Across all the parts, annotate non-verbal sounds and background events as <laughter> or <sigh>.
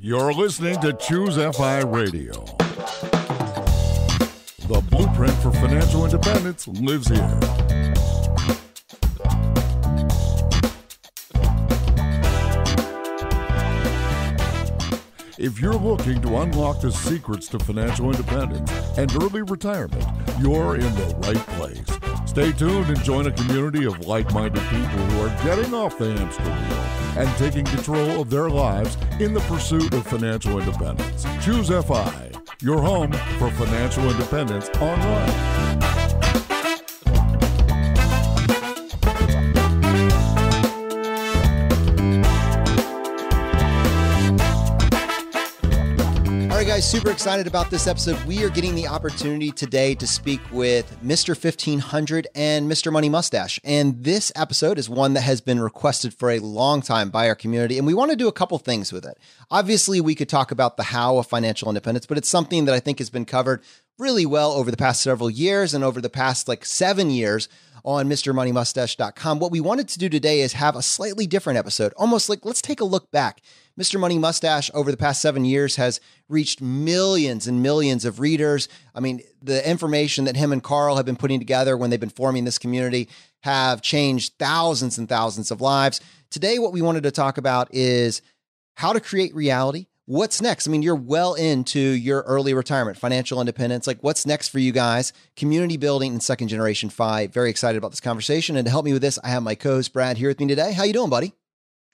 You're listening to Choose FI Radio. The blueprint for financial independence lives here. If you're looking to unlock the secrets to financial independence and early retirement, you're in the right place. Stay tuned and join a community of like minded people who are getting off the hamster wheel and taking control of their lives in the pursuit of financial independence. Choose FI, your home for financial independence online. Super excited about this episode. We are getting the opportunity today to speak with Mr. 1500 and Mr. Money Mustache. And this episode is one that has been requested for a long time by our community. And we want to do a couple things with it. Obviously, we could talk about the how of financial independence, but it's something that I think has been covered really well over the past several years and over the past like seven years on MrMoneyMustache.com. What we wanted to do today is have a slightly different episode, almost like let's take a look back Mr. Money Mustache over the past seven years has reached millions and millions of readers. I mean, the information that him and Carl have been putting together when they've been forming this community have changed thousands and thousands of lives. Today, what we wanted to talk about is how to create reality. What's next? I mean, you're well into your early retirement, financial independence. Like, what's next for you guys? Community building and second generation FI. Very excited about this conversation. And to help me with this, I have my co-host Brad here with me today. How you doing, buddy?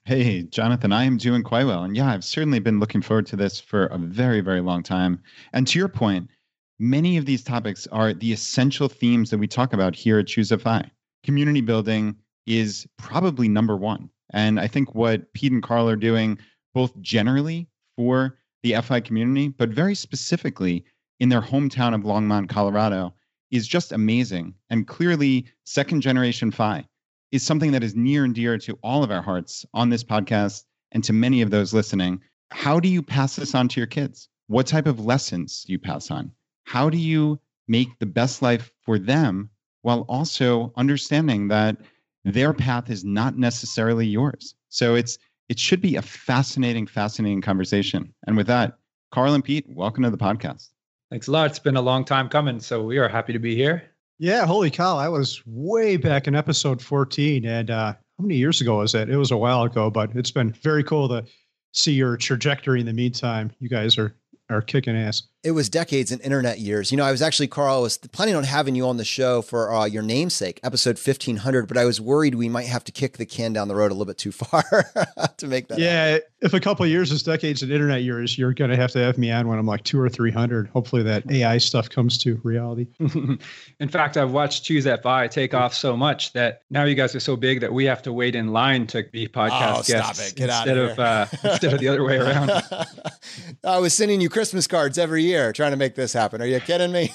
Hey, Jonathan, I am doing quite well. And yeah, I've certainly been looking forward to this for a very, very long time. And to your point, many of these topics are the essential themes that we talk about here at Choose FI. Community building is probably number one. And I think what Pete and Carl are doing, both generally for the FI community, but very specifically in their hometown of Longmont, Colorado, is just amazing. And clearly, second generation FI is something that is near and dear to all of our hearts on this podcast and to many of those listening. How do you pass this on to your kids? What type of lessons do you pass on? How do you make the best life for them while also understanding that their path is not necessarily yours? So it's it should be a fascinating, fascinating conversation. And with that, Carl and Pete, welcome to the podcast. Thanks a lot. It's been a long time coming, so we are happy to be here. Yeah, holy cow. I was way back in episode 14. And uh, how many years ago was it? It was a while ago, but it's been very cool to see your trajectory in the meantime. You guys are are kicking ass. It was decades in internet years. You know, I was actually Carl I was planning on having you on the show for uh, your namesake, episode fifteen hundred, but I was worried we might have to kick the can down the road a little bit too far <laughs> to make that. Yeah, happen. If a couple of years is decades in internet years, you're going to have to have me on when I'm like two or three hundred. Hopefully, that AI stuff comes to reality. <laughs> in fact, I've watched Choose FI take off so much that now you guys are so big that we have to wait in line to be podcast oh, guests instead of, of uh, <laughs> instead of the other way around. <laughs> I was sending you Christmas cards every year trying to make this happen. Are you kidding me?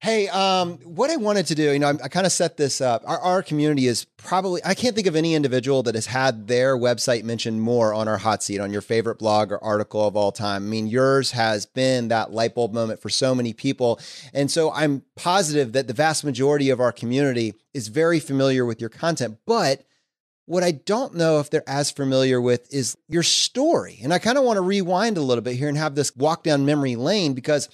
Hey, um, what I wanted to do, you know, I, I kind of set this up. Our, our community is probably, I can't think of any individual that has had their website mentioned more on our hot seat, on your favorite blog or article of all time. I mean, yours has been that light bulb moment for so many people. And so I'm positive that the vast majority of our community is very familiar with your content, but what I don't know if they're as familiar with is your story. And I kind of want to rewind a little bit here and have this walk down memory lane because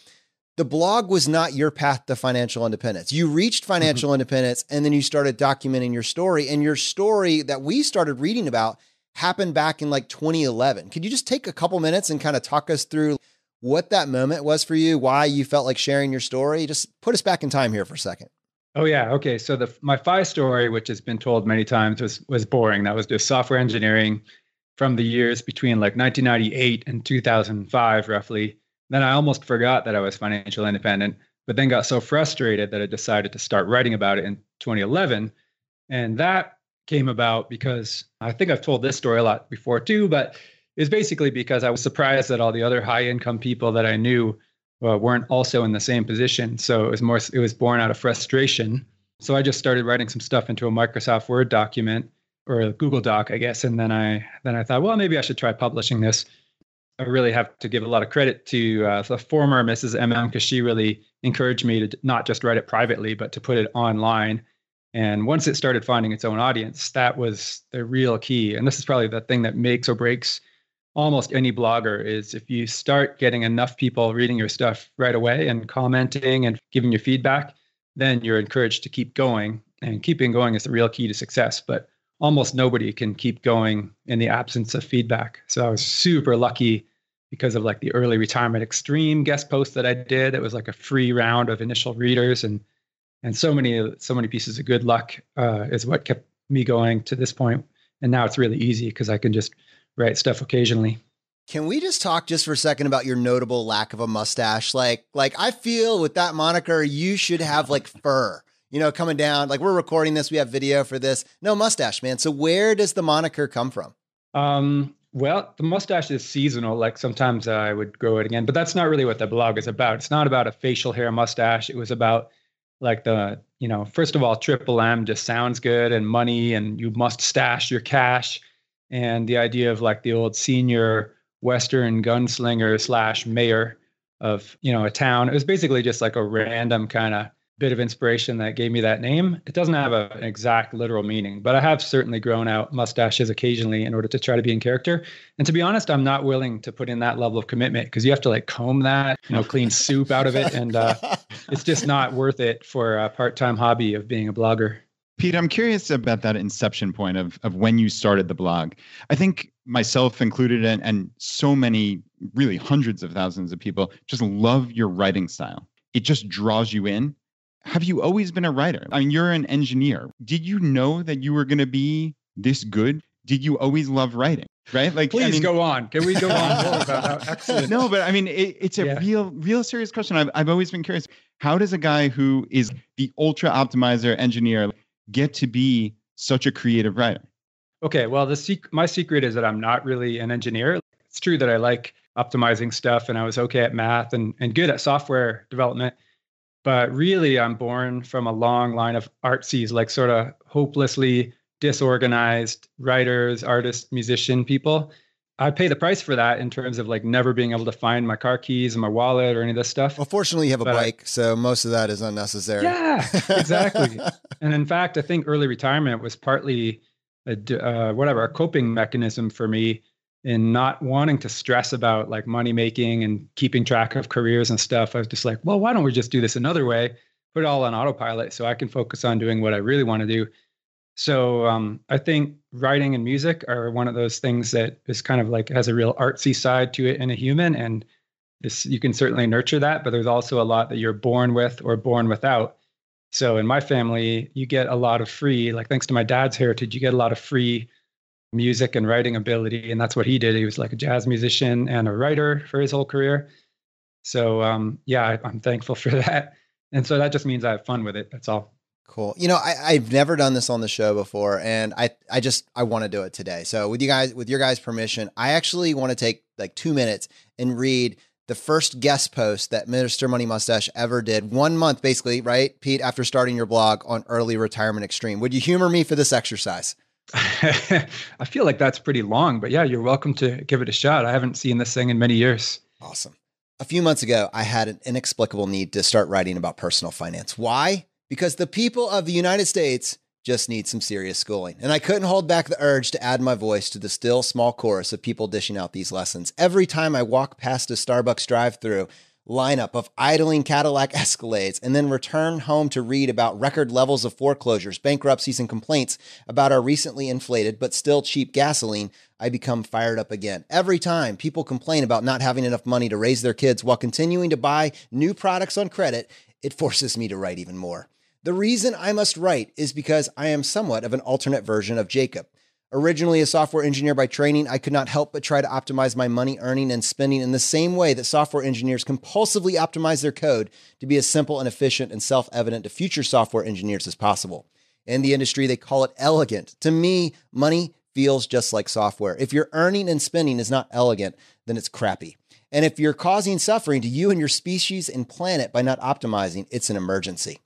the blog was not your path to financial independence. You reached mm-hmm. financial mm-hmm. independence and then you started documenting your story. And your story that we started reading about happened back in like 2011. Could you just take a couple minutes and kind of talk us through what that moment was for you, why you felt like sharing your story? Just put us back in time here for a second. Oh yeah, okay. So the my FI story, which has been told many times, was was boring. That was just software engineering from the years between like 1998 and 2005, roughly. Then I almost forgot that I was financial independent, but then got so frustrated that I decided to start writing about it in 2011, and that came about because I think I've told this story a lot before too, but it's basically because I was surprised that all the other high income people that I knew uh, weren't also in the same position. So it was more it was born out of frustration. So I just started writing some stuff into a Microsoft Word document or a Google Doc, I guess, and then I then I thought, well, maybe I should try publishing this. I really have to give a lot of credit to uh, the former Mrs. MM because she really encouraged me to not just write it privately, but to put it online. And once it started finding its own audience, that was the real key. And this is probably the thing that makes or breaks almost any blogger is if you start getting enough people reading your stuff right away and commenting and giving you feedback, then you're encouraged to keep going. And keeping going is the real key to success. But almost nobody can keep going in the absence of feedback. So I was super lucky because of like the early retirement extreme guest post that I did. It was like a free round of initial readers and and so many so many pieces of good luck uh, is what kept me going to this point. And now it's really easy because I can just write stuff occasionally. Can we just talk just for a second about your notable lack of a mustache? Like, like I feel with that moniker, you should have like fur, you know, coming down. Like we're recording this, we have video for this. No mustache, man. So where does the moniker come from? Um, well, the mustache is seasonal. Like sometimes I would grow it again, but that's not really what the blog is about. It's not about a facial hair mustache. It was about like the, you know, first of all, triple M just sounds good and money and you must stash your cash and the idea of like the old senior Western gunslinger slash mayor of you know a town. It was basically just like a random kind of bit of inspiration that gave me that name. It doesn't have a, an exact literal meaning, but I have certainly grown out mustaches occasionally in order to try to be in character. And to be honest, I'm not willing to put in that level of commitment because you have to like comb that, you know, clean soup out of it, and uh, <laughs> it's just not worth it for a part-time hobby of being a blogger. Pete, I'm curious about that inception point of, of when you started the blog. I think myself included and, and so many, really hundreds of thousands of people just love your writing style. It just draws you in. Have you always been a writer? I mean, you're an engineer. Did you know that you were going to be this good? Did you always love writing? Right? Like, please I mean, go on. Can we go on more about how <laughs> excellent? No, but I mean, it, it's a yeah. real, real serious question. I've, I've always been curious. How does a guy who is the ultra optimizer engineer get to be such a creative writer? Okay, well, the sec- my secret is that I'm not really an engineer. It's true that I like optimizing stuff and I was okay at math and, and good at software development. But really, I'm born from a long line of artsies, like sort of hopelessly disorganized writers, artists, musician people. I pay the price for that in terms of like never being able to find my car keys and my wallet or any of this stuff. Well, fortunately, you have a but bike, so most of that is unnecessary. Yeah, <laughs> exactly. and in fact, I think early retirement was partly a uh, whatever a coping mechanism for me in not wanting to stress about like money making and keeping track of careers and stuff. I was just like, well, why don't we just do this another way? Put it all on autopilot so I can focus on doing what I really want to do so um, I think writing and music are one of those things that is kind of like has a real artsy side to it in a human, and this you can certainly nurture that. But there's also a lot that you're born with or born without. So in my family, you get a lot of free, like thanks to my dad's heritage, you get a lot of free music and writing ability, and that's what he did. He was like a jazz musician and a writer for his whole career. So um, yeah, I, I'm thankful <laughs> for that, and so that just means I have fun with it. That's all. Cool. You know, I, have never done this on the show before, and I, I just I want to do it today. So with you guys, with your guys' permission, I actually want to take like two minutes and read the first guest post that Mr. Money Mustache ever did. One month, basically, right, Pete, after starting your blog on early retirement extreme. Would you humor me for this exercise? <laughs> I feel like that's pretty long, but yeah, you're welcome to give it a shot. I haven't seen this thing in many years. Awesome. A few months ago, I had an inexplicable need to start writing about personal finance. Why? because the people of the United States just need some serious schooling. And I couldn't hold back the urge to add my voice to the still small chorus of people dishing out these lessons. Every time I walk past a Starbucks drive through lineup of idling Cadillac <laughs> Escalades and then return home to read about record levels of foreclosures, bankruptcies, and complaints about our recently inflated but still cheap gasoline, I become fired up again. Every time people complain about not having enough money to raise their kids while continuing to buy new products on credit, it forces me to write even more. The reason I must write is because I am somewhat of an alternate version of Jacob. Originally a software engineer by training, I could not help but try to optimize my money earning and spending in the same way that software engineers compulsively optimize their code to be as simple and efficient and self evident to future software engineers as possible. In the industry, they call it elegant. To me, money feels just like software. If your earning and spending is not elegant, then it's crappy. And if you're causing suffering to you and your species and planet by not optimizing, it's an emergency.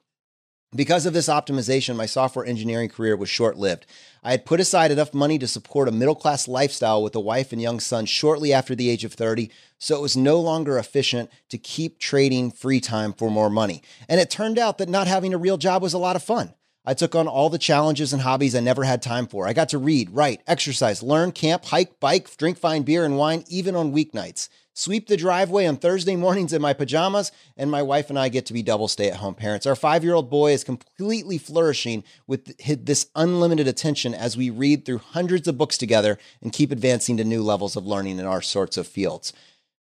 Because of this optimization, my software engineering career was short lived. I had put aside enough money to support a middle class lifestyle with a wife and young son shortly after the age of 30, so it was no longer efficient to keep trading free time for more money. And it turned out that not having a real job was a lot of fun. I took on all the challenges and hobbies I never had time for. I got to read, write, exercise, learn, camp, hike, bike, drink fine beer and wine, even on weeknights. Sweep the driveway on Thursday mornings in my pajamas, and my wife and I get to be double stay at home parents. Our five year old boy is completely flourishing with this unlimited attention as we read through hundreds of books together and keep advancing to new levels of learning in our sorts of fields.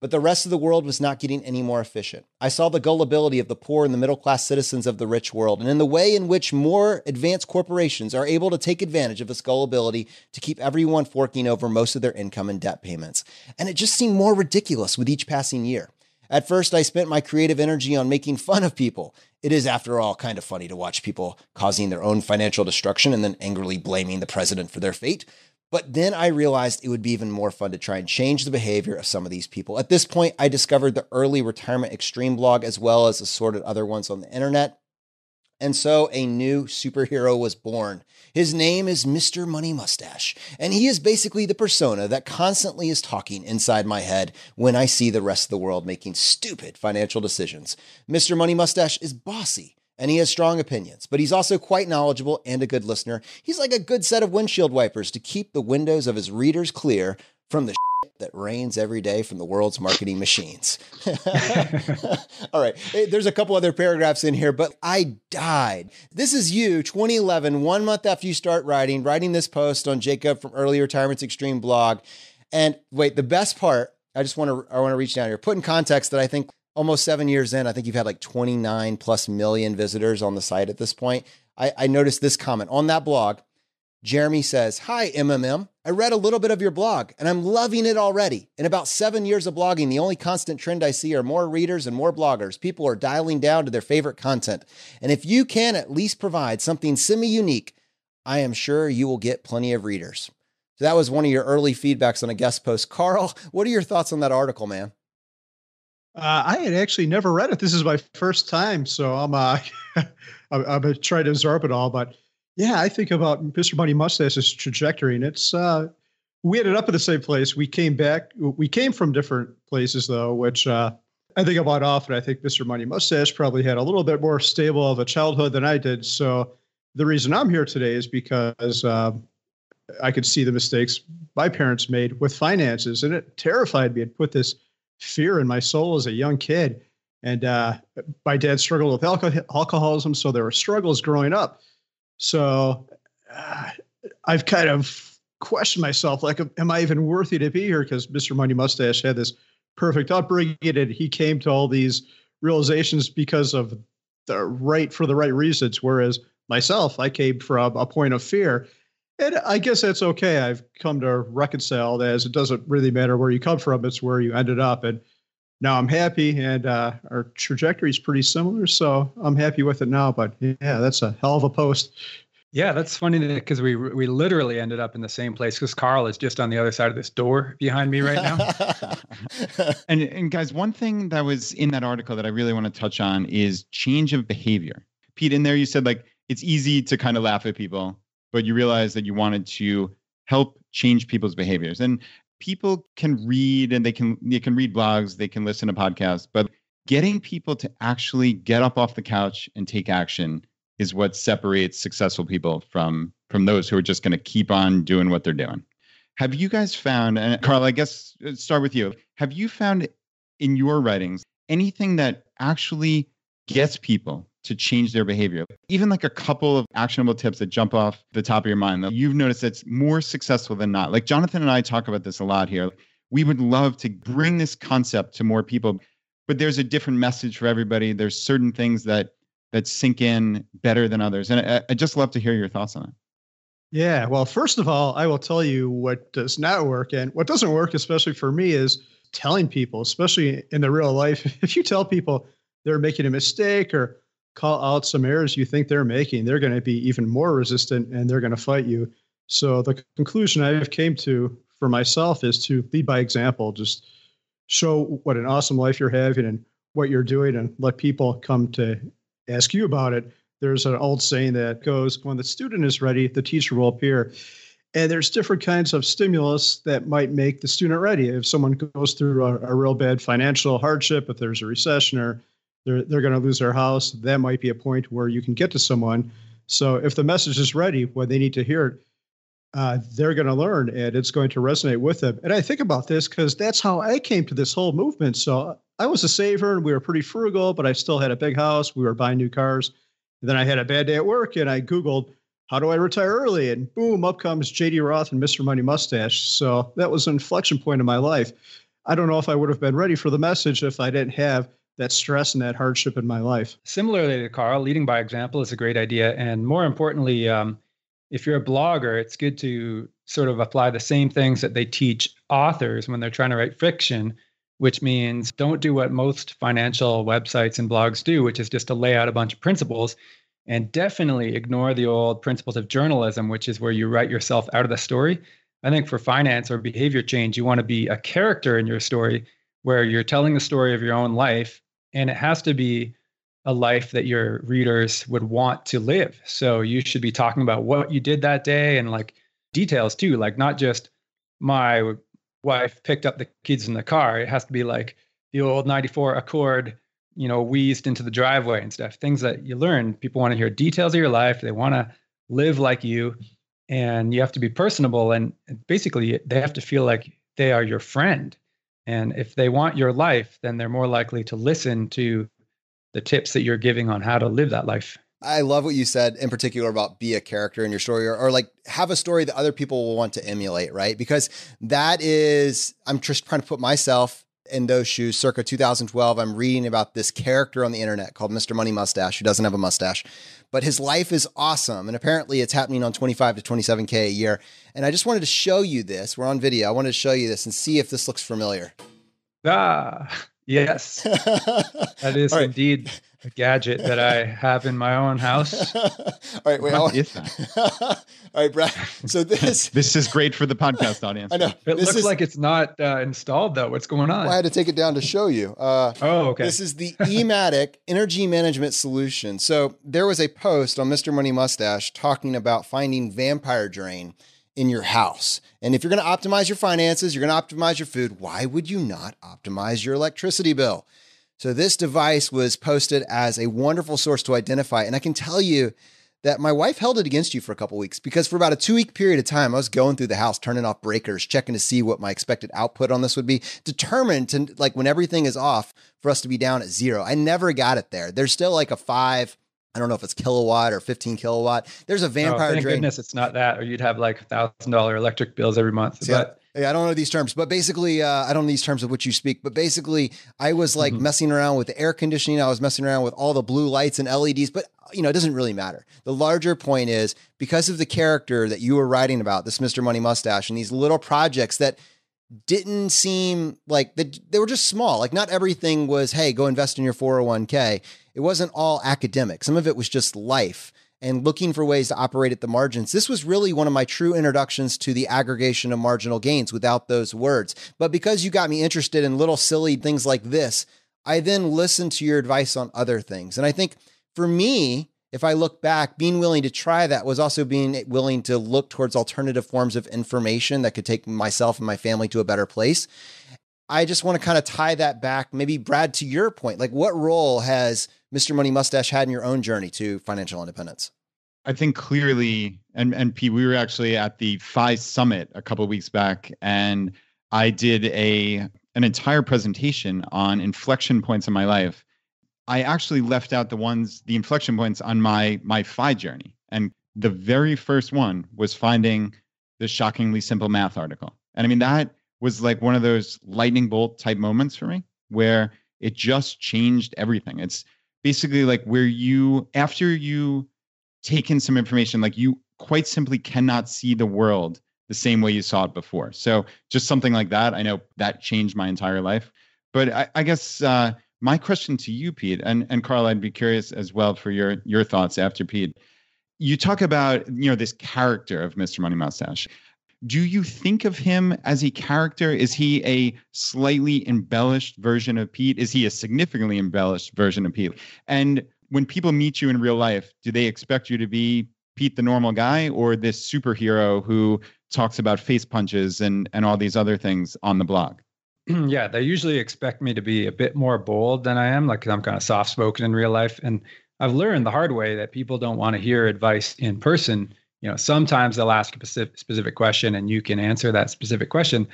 But the rest of the world was not getting any more efficient. I saw the gullibility of the poor and the middle class citizens of the rich world, and in the way in which more advanced corporations are able to take advantage of this gullibility to keep everyone forking over most of their income and debt payments. And it just seemed more ridiculous with each passing year. At first, I spent my creative energy on making fun of people. It is, after all, kind of funny to watch people causing their own financial destruction and then angrily blaming the president for their fate. But then I realized it would be even more fun to try and change the behavior of some of these people. At this point, I discovered the early retirement extreme blog as well as assorted other ones on the internet. And so a new superhero was born. His name is Mr. Money Mustache, and he is basically the persona that constantly is talking inside my head when I see the rest of the world making stupid financial decisions. Mr. Money Mustache is bossy and he has strong opinions, but he's also quite knowledgeable and a good listener. He's like a good set of windshield wipers to keep the windows of his readers clear from the that rains every day from the world's marketing machines. <laughs> All right. Eh, there's a couple other paragraphs in here, but I died. This is you, 2011, one month after you start writing, writing this post on Jacob from Early Retirement's Extreme blog. And wait, the best part, I just want to I want to reach down here, put in context that I think almost seven years in, I think you've had like 29 plus million visitors on the site at this point. I, I noticed this comment on that blog. Jeremy says, Hi, MMM. I read a little bit of your blog and I'm loving it already. In about seven years of blogging, the only constant trend I see are more readers and more bloggers. People are dialing down to their favorite content. And if you can at least provide something semi unique, I am sure you will get plenty of readers. So that was one of your early feedbacks on a guest post. Carl, what are your thoughts on that article, man? Uh, I had actually never read it. This is my first time, so I'm uh, <laughs> I'm, I'm gonna try to absorb it all. But yeah, I think about Mr. Money Mustache's trajectory, and it's uh, we ended up at the same place. We came back. We came from different places, though, which uh, I think about often. I think Mr. Money Mustache probably had a little bit more stable of a childhood than I did. So the reason I'm here today is because uh, I could see the mistakes my parents made with finances, and it terrified me. It put this fear in my soul as a young kid. And uh, my dad struggled with alcohol- alcoholism, so there were struggles growing up. So uh, I've kind of questioned myself, like, am I even worthy to be here? Because Mr. Money Mustache had this perfect upbringing, and he came to all these realizations because of the right for the right reasons. Whereas myself, I came from a point of fear. And I guess that's okay. I've come to reconcile that as it doesn't really matter where you come from, it's where you ended up. And now I'm happy, and uh, our trajectory is pretty similar. So I'm happy with it now. But yeah, that's a hell of a post. Yeah, that's funny because we we literally ended up in the same place because Carl is just on the other side of this door behind me right now. <laughs> and and guys, one thing that was in that article that I really want to touch on is change of behavior. Pete, in there you said like it's easy to kind of laugh at people but you realized that you wanted to help change people's behaviors. And people can read and they can they can read blogs, they can listen to podcasts, but getting people to actually get up off the couch and take action is what separates successful people from from those who are just going to keep on doing what they're doing. Have you guys found and Carl, I guess uh, start with you. Have you found in your writings anything that actually gets people to change their behavior. Even like a couple of actionable tips that jump off the top of your mind that you've noticed that's more successful than not. Like Jonathan and I talk about this a lot here. We would love to bring this concept to more people, but there's a different message for everybody. There's certain things that that sink in better than others. And I, I just love to hear your thoughts on it. Yeah, well, first of all, I will tell you what does not work. And what doesn't work, especially for me, is telling people, especially in the real life, <laughs> if you tell people they're making a mistake or call out some errors you think they're making, they're going to be even more resistant and they're going to fight you. So the conclusion I've came to for myself is to lead by example. Just show what an awesome life you're having and what you're doing, and let people come to ask you about it. There's an old saying that goes, "When the student is ready, the teacher will appear." And there's different kinds of stimulus that might make the student ready. If someone goes through a, a real bad financial hardship, if there's a recession or they're they're going to lose their house. That might be a point where you can get to someone So if the message is ready when they need to hear it, uh, they're going to learn and it's going to resonate with them. And I think about this because that's how I came to this whole movement. So I was a saver and we were pretty frugal, but I still had a big house. We were buying new cars. And then I had a bad day at work and I Googled, how do I retire early? And boom, up comes JD Roth and Mr. Money Mustache. So that was an inflection point in my life. I don't know if I would have been ready for the message if I didn't have that stress and that hardship in my life. Similarly to Carl, leading by example is a great idea. And more importantly, um, if you're a blogger, it's good to sort of apply the same things that they teach authors when they're trying to write fiction, which means don't do what most financial websites and blogs do, which is just to lay out a bunch of principles. And definitely ignore the old principles of journalism, which is where you write yourself out of the story. I think for finance or behavior change, you want to be a character in your story where you're telling the story of your own life, and it has to be a life that your readers would want to live. So you should be talking about what you did that day and like details too, like not just my wife picked up the kids in the car. It has to be like the old 94 Accord, you know, wheezed into the driveway and stuff. Things that you learn. People want to hear details of your life. They want to live like you. And you have to be personable. And basically, they have to feel like they are your friend. And if they want your life, then they're more likely to listen to the tips that you're giving on how to live that life. I love what you said in particular about be a character in your story or, or, like have a story that other people will want to emulate, right? Because that is, I'm just trying to put myself in those shoes circa 2012. I'm reading about this character on the internet called Mr. Money Mustache who doesn't have a mustache, but his life is awesome. And apparently it's happening on 25 to 27K a year. And I just wanted to show you this. We're on video. I wanted to show you this and see if this looks familiar. Ah. <laughs> Yes, <laughs> that is right. indeed a gadget that I have in my own house. <laughs> All right, wait. What is? <laughs> All right, Brad. So this <laughs> this is great for the podcast audience. I know it this looks is, like it's not uh, installed though. What's going on? Well, I had to take it down to show you. Uh, oh, okay. This is the Ematic Energy Management Solution. So there was a post on Mr. Money Mustache talking about finding vampire drain in your house. And if you're going to optimize your finances, you're going to optimize your food, why would you not optimize your electricity bill? So this device was posted as a wonderful source to identify. And I can tell you that my wife held it against you for a couple weeks because for about a two week period of time, I was going through the house, turning off breakers, checking to see what my expected output on this would be, determined to like when everything is off for us to be down at zero. I never got it there. There's still like a five, I don't know if it's kilowatt or 15 kilowatt. There's a oh, vampire oh, thank drain. goodness it's not that, or you'd have like a thousand dollar electric bills every month. See, but I, I don't know these terms, but basically, uh, I don't know these terms of which you speak. But basically, I was like mm-hmm. messing around with the air conditioning. I was messing around with all the blue lights and LEDs, but you know, it doesn't really matter. The larger point is because of the character that you were writing about, this Mr. Money Mustache, and these little projects that didn't seem like they, they were just small. Like not everything was, hey, go invest in your 401k it wasn't all academic. Some of it was just life and looking for ways to operate at the margins. This was really one of my true introductions to the aggregation of marginal gains without those words. But because you got me interested in little silly things like this, I then listened to your advice on other things. And I think for me, if I look back, being willing to try that was also being willing to look towards alternative forms of information that could take myself and my family to a better place. I just want to kind of tie that back, maybe Brad, to your point. Like, what role has Mr. Money Mustache had in your own journey to financial independence? I think clearly, and and Pete, we were actually at the FI Summit a couple weeks back, and I did a an entire presentation on inflection points in my life. I actually left out the ones, the inflection points on my my FI journey, and the very first one was finding the shockingly simple math article. And I mean that was like one of those lightning bolt type moments for me where it just changed everything. It's basically like where you after you take in some information like you quite simply cannot see the world the same way you saw it before. So just something like that i know that changed my entire life. But i, I guess uh, my question to you pete and, and carl i'd be curious as well for your your thoughts after pete. You talk about you know this character of mr money mustache do you think of him as a character? Is he a slightly embellished version of Pete? Is he a significantly embellished version of Pete? And when people meet you in real life, do they expect you to be Pete the normal guy or this superhero who talks about face punches and and all these other things on the blog? <clears throat> yeah, they usually expect me to be a bit more bold than I am. Like I'm kind of soft spoken in real life, and I've learned the hard way that people don't want to hear advice in person. You know, sometimes they'll ask a specific, specific question and you can answer that specific question.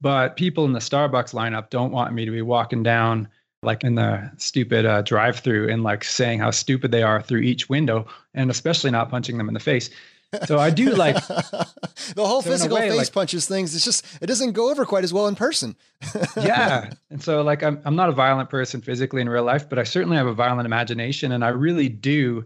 But people in the Starbucks lineup don't want me to be walking down like in the stupid uh, drive through and like saying how stupid they are through each window and especially not punching them in the face. So I do like <laughs> the whole so physical way, face like, punches things. It's just it doesn't go over quite as well in person. <laughs> yeah, and so like I'm I'm not a violent person physically in real life, but I certainly have a violent imagination, and I really do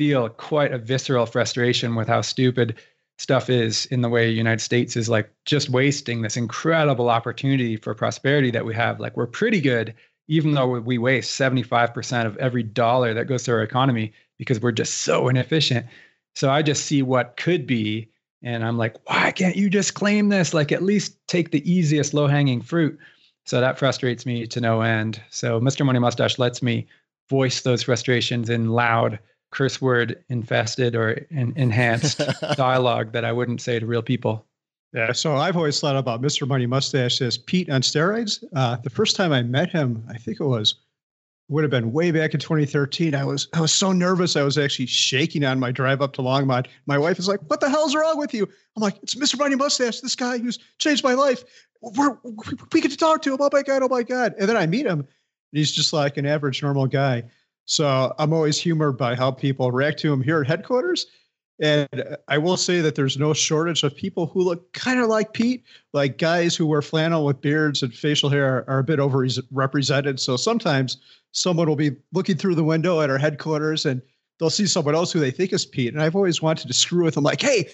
feel quite a visceral frustration with how stupid stuff is in the way United States is like just wasting this incredible opportunity for prosperity that we have. Like we're pretty good, even though we waste 75% of every dollar that goes to our economy because we're just so inefficient. So I just see what could be. And I'm like, why can't you just claim this? Like, at least take the easiest low hanging fruit. So that frustrates me to no end. So Mr. Money Mustache lets me voice those frustrations in loud, curse word infested or in, enhanced <laughs> dialogue that I wouldn't say to real people. Yeah, so I've always thought about Mr. Money Mustache as Pete on steroids. Uh, the first time I met him, I think it was would have been way back in 2013. I was I was so nervous. I was actually shaking on my drive up to Longmont. My wife is like, "What the hell's wrong with you?" I'm like, "It's Mr. Money Mustache, this guy who's changed my life. We're, we get to talk to him. Oh my god, oh my god!" And then I meet him, and he's just like an average normal guy. So I'm always humored by how people react to him here at headquarters. And I will say that there's no shortage of people who look kind of like Pete, like guys who wear flannel with beards and facial hair are a bit overrepresented. So sometimes someone will be looking through the window at our headquarters and they'll see someone else who they think is Pete. And I've always wanted to screw with them, like, hey,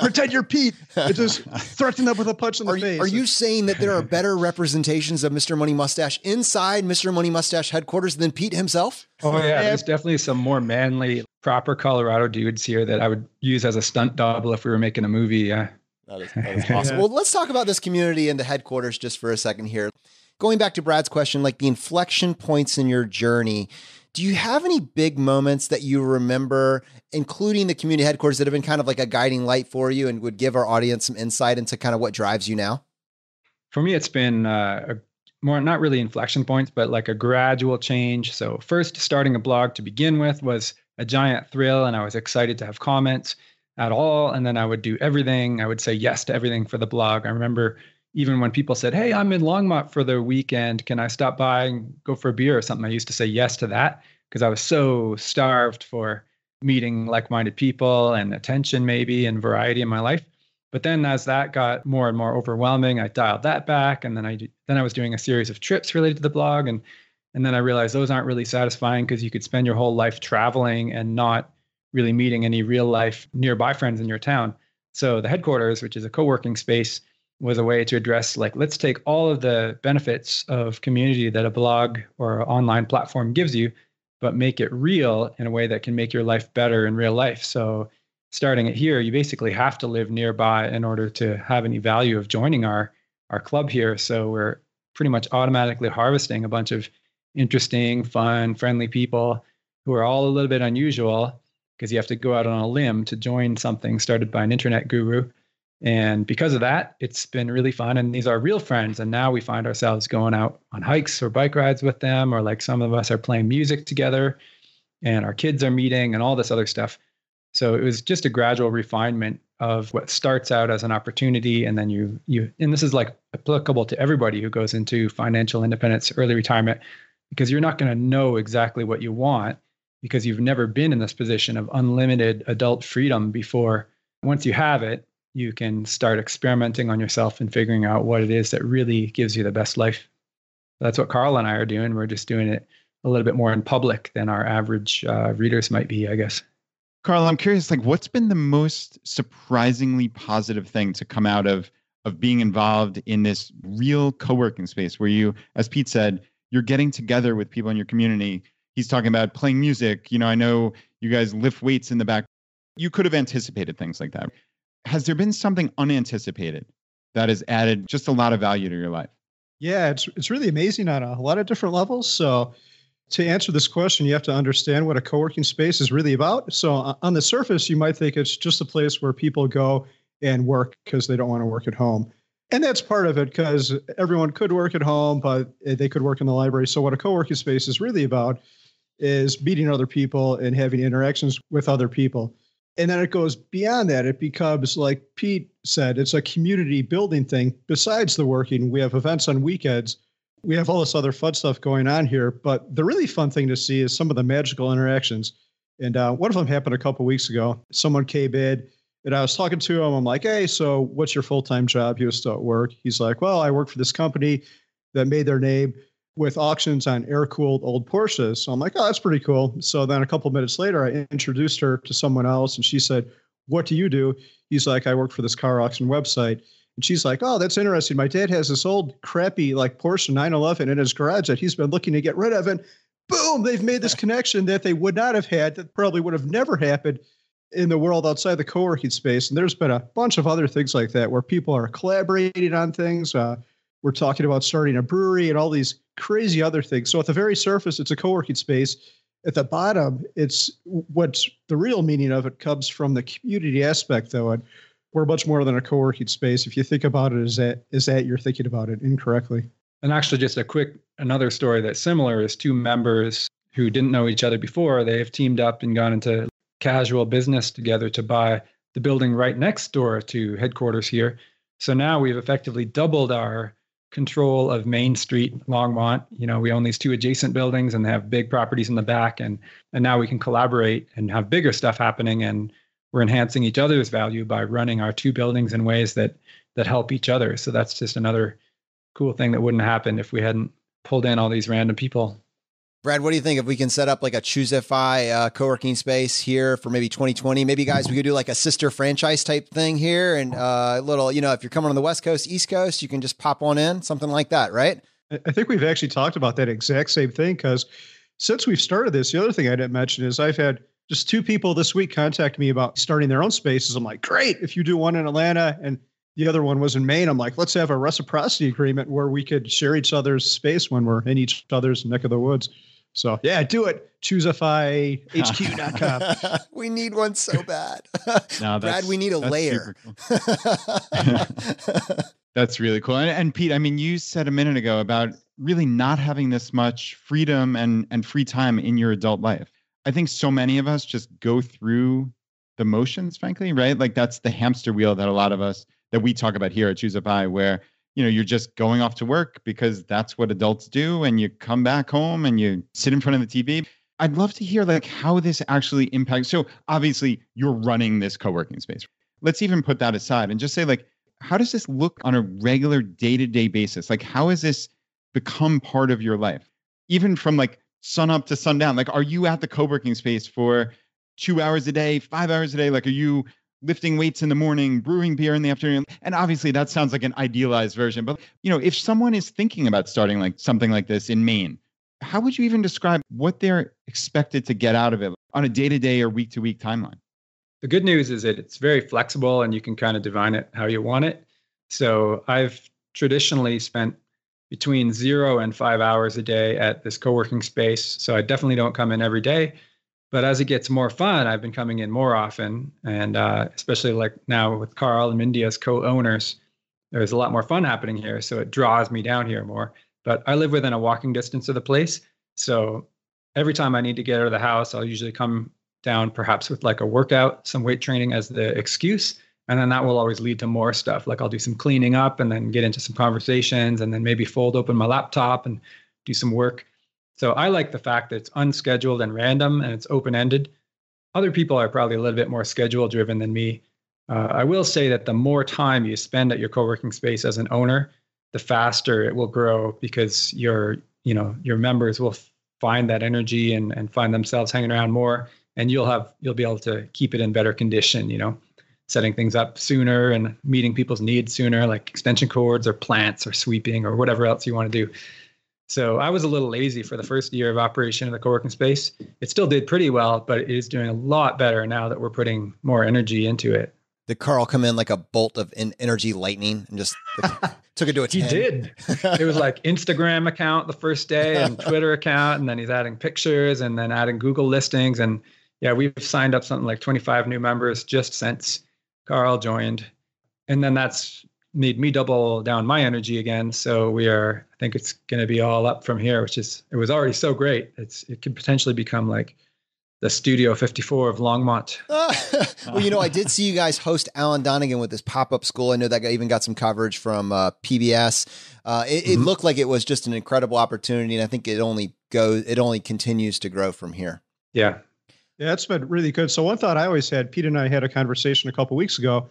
pretend you're Pete. And just threaten them with a punch in the are face. You, are you saying that there are better representations of Mr. Money Mustache inside Mr. Money Mustache headquarters than Pete himself? Oh, yeah. There's definitely some more manly, proper Colorado dudes here that I would use as a stunt double if we were making a movie. Yeah. That is, that is awesome. <laughs> Well, let's talk about this community and the headquarters just for a second here. Going back to Brad's question, like the inflection points in your journey, do you have any big moments that you remember, including the community headquarters, that have been kind of like a guiding light for you and would give our audience some insight into kind of what drives you now? For me, it's been uh, a more not really inflection points, but like a gradual change. So, first, starting a blog to begin with was a giant thrill, and I was excited to have comments at all. And then I would do everything. I would say yes to everything for the blog. I remember even when people said, Hey, I'm in Longmont for the weekend. Can I stop by and go for a beer or something? I used to say yes to that because I was so starved for meeting like minded people and attention, maybe, and variety in my life. But then as that got more and more overwhelming, I dialed that back. And then I, then I was doing a series of trips related to the blog. And, and then I realized those aren't really satisfying because you could spend your whole life traveling and not really meeting any real life nearby friends in your town. So the headquarters, which is a co working space, was a way to address like let's take all of the benefits of community that a blog or online platform gives you but make it real in a way that can make your life better in real life. So starting it here you basically have to live nearby in order to have any value of joining our our club here. So we're pretty much automatically harvesting a bunch of interesting fun friendly people who are all a little bit unusual because you have to go out on a limb to join something started by an internet guru and because of that, it's been really fun. And these are real friends. And now we find ourselves going out on hikes or bike rides with them, or like some of us are playing music together and our kids are meeting and all this other stuff. So it was just a gradual refinement of what starts out as an opportunity. And then you, you, and this is like applicable to everybody who goes into financial independence, early retirement, because you're not going to know exactly what you want because you've never been in this position of unlimited adult freedom before. Once you have it, you can start experimenting on yourself and figuring out what it is that really gives you the best life. That's what Carl and I are doing. We're just doing it a little bit more in public than our average uh, readers might be, I guess. Carl, I'm curious, like, what's been the most surprisingly positive thing to come out of of being involved in this real co-working space where you, as Pete said, you're getting together with people in your community. He's talking about playing music. You know, I know you guys lift weights in the back. You could have anticipated things like that has there been something unanticipated that has added just a lot of value to your life? Yeah, it's it's really amazing on a lot of different levels. So to answer this question, you have to understand what a co-working space is really about. So on the surface, you might think it's just a place where people go and work because they don't want to work at home. And that's part of it because everyone could work at home, but eh, they could work in the library. So what a co-working space is really about is meeting other people and having interactions with other people. And then it goes beyond that. It becomes like Pete said, it's a community building thing. Besides the working, we have events on weekends. We have all this other fun stuff going on here. But the really fun thing to see is some of the magical interactions. And uh, one of them happened a couple weeks ago. Someone came in and I was talking to him. I'm like, hey, so what's your full time job? He was still at work. He's like, well, I work for this company that made their name with auctions on air cooled old Porsches. So I'm like, oh, that's pretty cool. So then a couple minutes later, I introduced her to someone else and she said, what do you do? He's like, I work for this car auction website. And she's like, oh, that's interesting. My dad has this old crappy like Porsche 911 in his garage that he's been looking to get rid of. And boom, they've made this <laughs> connection that they would not have had, that probably would have never happened in the world outside the co-working space. And there's been a bunch of other things like that where people are collaborating on things. Uh, we're talking about starting a brewery and all these crazy other things. So at the very surface, it's a co-working space. At the bottom, it's what's the real meaning of it comes from the community aspect, though. And we're much more than a co-working space. If you think about it as that, is that you're thinking about it incorrectly. And actually, just a quick another story that's similar is two members who didn't know each other before. They have teamed up and gone into casual business together to buy the building right next door to headquarters here. So now we've effectively doubled our control of Main Street, Longmont. You know, we own these two adjacent buildings and they have big properties in the back, and and now we can collaborate and have bigger stuff happening, and we're enhancing each other's value by running our two buildings in ways that that help each other. So that's just another cool thing that wouldn't happen if we hadn't pulled in all these random people Brad, what do you think if we can set up like a ChooseFI uh, co-working space here for maybe 2020? Maybe guys, we could do like a sister franchise type thing here, and uh, a little, you know, if you're coming on the West Coast, East Coast, you can just pop on in, something like that, right? I think we've actually talked about that exact same thing because since we've started this, the other thing I didn't mention is I've had just two people this week contact me about starting their own spaces. I'm like, great, if you do one in Atlanta and the other one was in Maine. I'm like, let's have a reciprocity agreement where we could share each other's space when we're in each other's neck of the woods. So yeah, do it. ChooseFIHQ.com. <laughs> <laughs> we need one so bad. <laughs> no, Brad, we need a layer. Cool. that's really cool. And, and Pete, I mean, you said a minute ago about really not having this much freedom and, and free time in your adult life. I think so many of us just go through the motions, frankly, right? Like that's the hamster wheel that a lot of us that we talk about here at ChooseFI, where you know you're just going off to work because that's what adults do and you come back home and you sit in front of the tv i'd love to hear like how this actually impacts so obviously you're running this co-working space. Let's even put that aside and just say like how does this look on a regular day-to-day basis? Like how has this become part of your life? Even from like sun up to sundown like are you at the co-working space for two hours a day five hours a day? Like are you lifting weights in the morning, brewing beer in the afternoon. And obviously that sounds like an idealized version, but you know, if someone is thinking about starting like something like this in Maine, how would you even describe what they're expected to get out of it on a day-to-day or week-to-week timeline? The good news is that it's very flexible and you can kind of divine it how you want it. So I've traditionally spent between zero and five hours a day at this co-working space. So I definitely don't come in every day but as it gets more fun, I've been coming in more often, and uh, especially like now with Carl and Mindy as co-owners, there's a lot more fun happening here. So it draws me down here more. But I live within a walking distance of the place, so every time I need to get out of the house, I'll usually come down perhaps with like a workout, some weight training as the excuse. And then that will always lead to more stuff. Like I'll do some cleaning up and then get into some conversations and then maybe fold open my laptop and do some work. So I like the fact that it's unscheduled and random and it's open ended. Other people are probably a little bit more schedule driven than me. Uh, I will say that the more time you spend at your co-working space as an owner, the faster it will grow because your you know your members will find that energy and and find themselves hanging around more, and you'll have you'll be able to keep it in better condition. You know, setting things up sooner and meeting people's needs sooner, like extension cords or plants or sweeping or whatever else you want to do. So I was a little lazy for the first year of operation of the co-working space. It still did pretty well, but it is doing a lot better now that we're putting more energy into it. Did Carl come in like a bolt of energy lightning and just <laughs> took it to a 10? He did. <laughs> it was like Instagram account the first day and <laughs> Twitter account, and then he's adding pictures and then adding Google listings. And yeah, we've signed up something like 25 new members just since Carl joined. And then that's made me double down my energy again. So we are, I think it's going to be all up from here, which is, it was already so great. It's, it could potentially become like the Studio 54 of Longmont. <laughs> well, you know, I did see you guys host Alan Donegan with this pop up school. I know that guy even got some coverage from uh, PBS. Uh, it, mm-hmm. it looked like it was just an incredible opportunity, and I think it only goes, it only continues to grow from here. Yeah, yeah, it's been really good. So one thought I always had, Pete and I had a conversation a couple weeks ago,